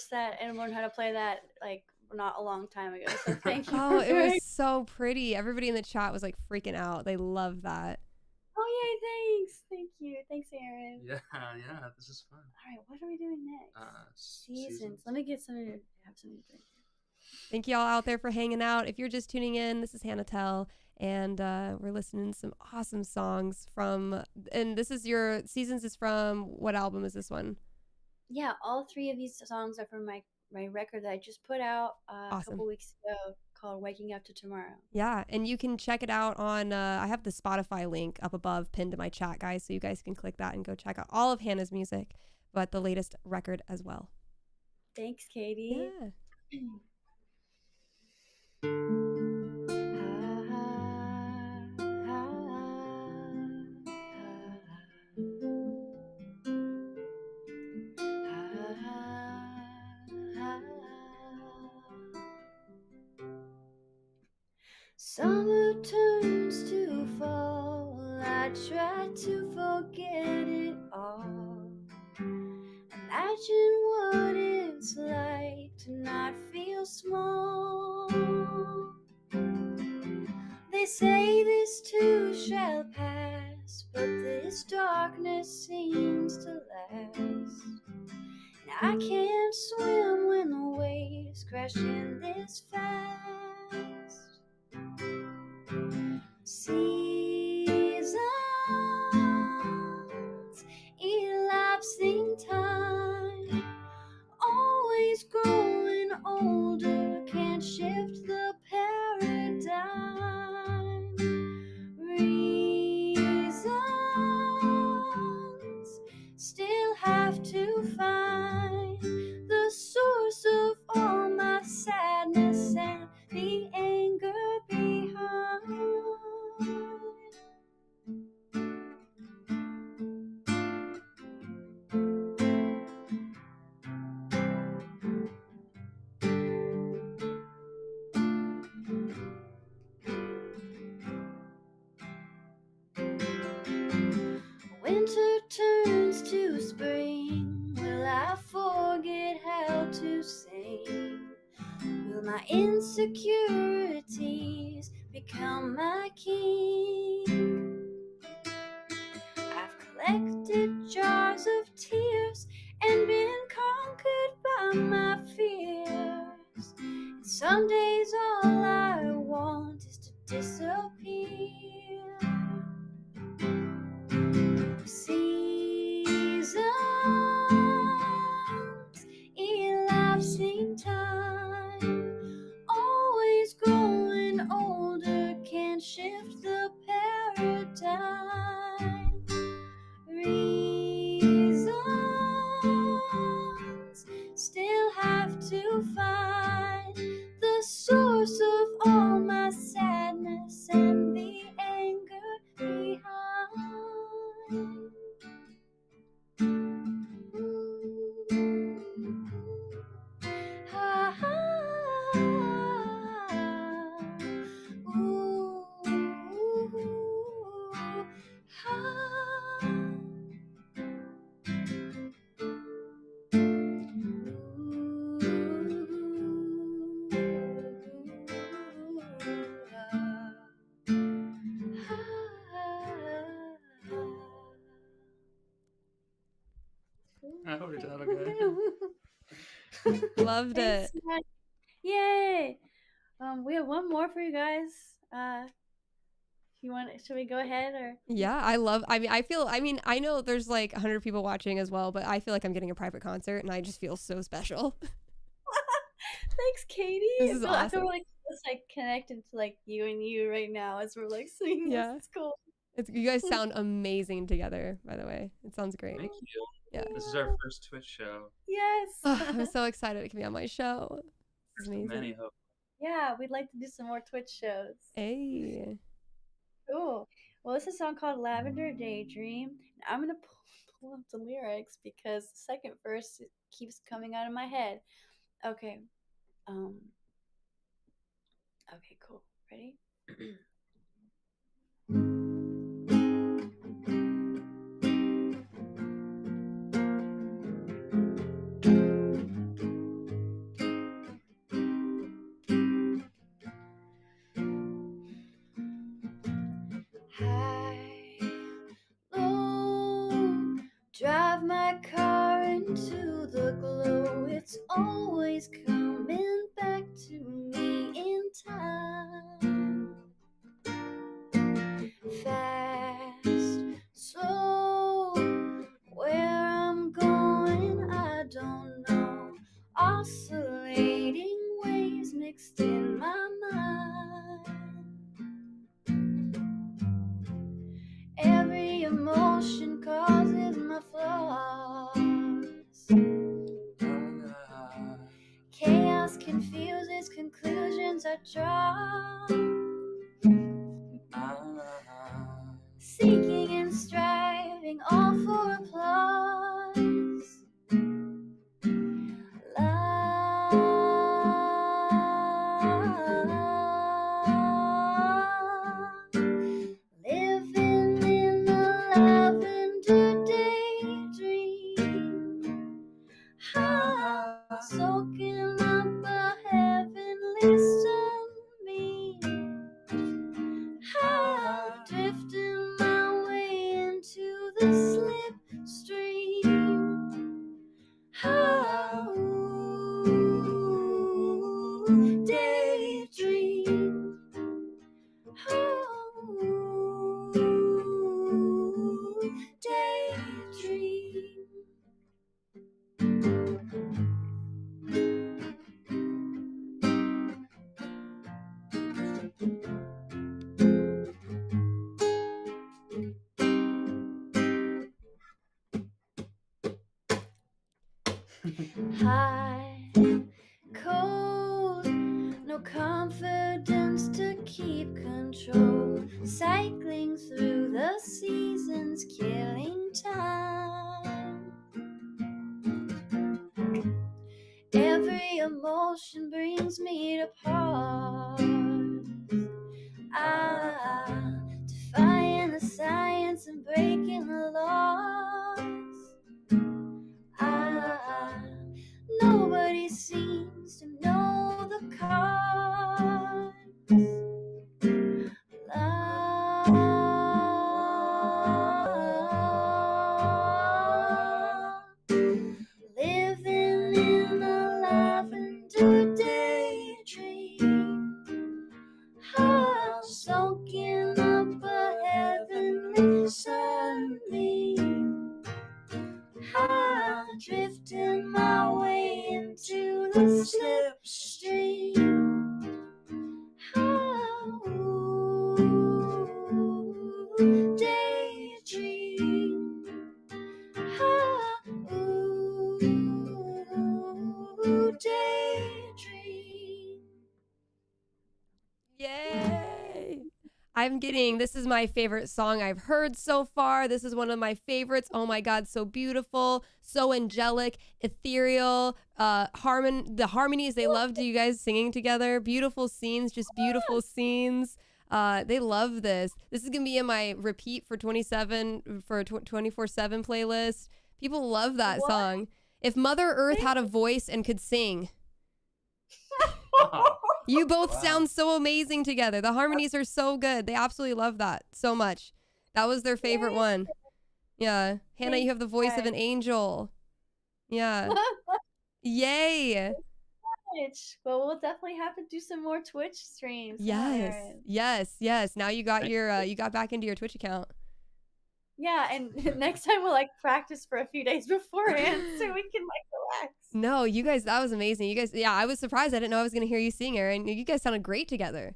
rehearsed that and learned how to play that like not a long time ago. So thank you. Oh, it was so pretty. Everybody in the chat was like freaking out. They love that. Oh yay! Thanks, thank you, thanks, Aaron. Yeah, yeah, this is fun. All right, what are we doing next? Uh, s- seasons. Let me get some. to have something to drink. Thank you all out there for hanging out. If you're just tuning in, this is Hannah Telle, and uh, we're listening to some awesome songs from. And this is your seasons is from what album is this one? Yeah, all three of these songs are from my my record that I just put out uh, a couple weeks ago called "Waking Up to Tomorrow." Yeah, and you can check it out on. Uh, I have the Spotify link up above, pinned to my chat, guys. So you guys can click that and go check out all of Hannah's music, but the latest record as well. Thanks, Katy. Yeah. Summer turns to fall. I try to forget it all. Imagine what it's like to not feel small. They say this too shall pass, but this darkness seems to last. And I can't swim when the waves crash in this fast. que Loved it. Thanks, Matt. Yay! Um, we have one more for you guys. Uh, you want, should we go ahead or? Yeah, I love. I mean, I feel. I mean, I know there's like 100 people watching as well, but I feel like I'm getting a private concert, and I just feel so special. Thanks, Katy. This I is feel, I feel awesome. like it's like connected to like you and you right now as we're like singing. Yeah. this. It's cool. It's, you guys sound amazing together. By the way, it sounds great. Thank you. Yeah. This is our first Twitch show. Yes. Oh, I'm so excited it can be on my show. This is There's amazing. many hope. yeah, we'd like to do some more Twitch shows. Hey. Cool. Well, this is a song called Lavender Daydream. I'm gonna pull, pull up the lyrics because the second verse it keeps coming out of my head. Okay. Um. Okay. Cool. Ready? getting this is my favorite song I've heard so far. This is one of my favorites. Oh my god, so beautiful, so angelic, ethereal, uh harmon the harmonies they loved you guys singing together. Beautiful scenes, just beautiful scenes. Uh, they love this. This is gonna be in my repeat for 27 for 24 7 playlist. People love that What? song. If Mother Earth had a voice and could sing, Wow. you both Wow. sound so amazing together. The harmonies are so good. They absolutely love that so much. That was their favorite Yay. one. Yeah. Hannah, you have the voice of an angel. Yeah. Yay. Twitch. Well, we'll definitely have to do some more Twitch streams. Yes. Aaron. Yes. Yes. Now you got your uh, you got back into your Twitch account. Yeah, and next time we'll like practice for a few days beforehand so we can like relax. No, you guys that was amazing. You guys yeah, I was surprised. I didn't know I was going to hear you sing her and you guys sounded great together.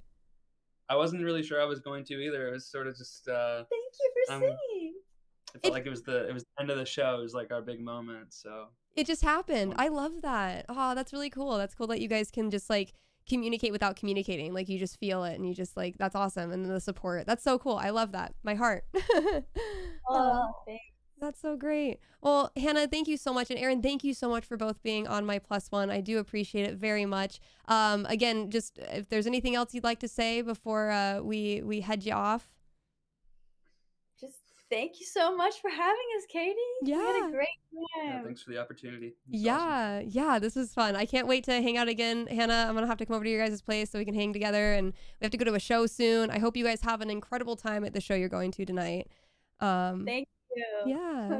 I wasn't really sure I was going to either. It was sort of just uh Thank you for Um, singing. it felt like it was the it was the end of the show. It was like our big moment. So It just happened. I love that. Oh, that's really cool. That's cool that you guys can just like communicate without communicating. Like you just feel it and you just like that's awesome. And the support. That's so cool. I love that. My heart. Oh, thanks. That's so great. Well, Hannah, thank you so much. And Aaron, thank you so much for both being on my plus one. I do appreciate it very much. Um, again, just if there's anything else you'd like to say before uh, we we head you off. Just thank you so much for having us, Katy. We had Yeah. a great yeah, thanks for the opportunity. It's awesome. Yeah, yeah, this was fun. I can't wait to hang out again, Hannah. I'm gonna have to come over to your guys' place so we can hang together, and we have to go to a show soon. I hope you guys have an incredible time at the show you're going to tonight. Um, Thank you. yeah,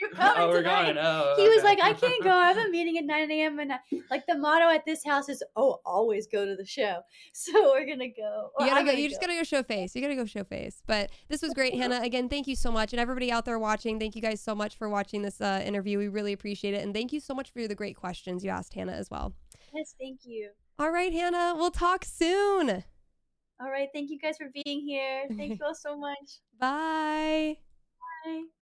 You're coming oh, we're tonight. going. Oh, He was like, I can't go. I have a meeting at 9 a.m. And I, like the motto at this house is, oh, always go to the show. So we're going to go. Or you gotta I'm go. gonna just gotta go show face. You gotta go show face. But this was great, Hannah. Again, thank you so much, and everybody out there watching. Thank you guys so much for watching this uh, interview. We really appreciate it, and thank you so much for the great questions you asked Hannah as well. Yes, thank you. All right, Hannah, we'll talk soon. All right. Thank you guys for being here. Thank you all so much. Bye. Bye.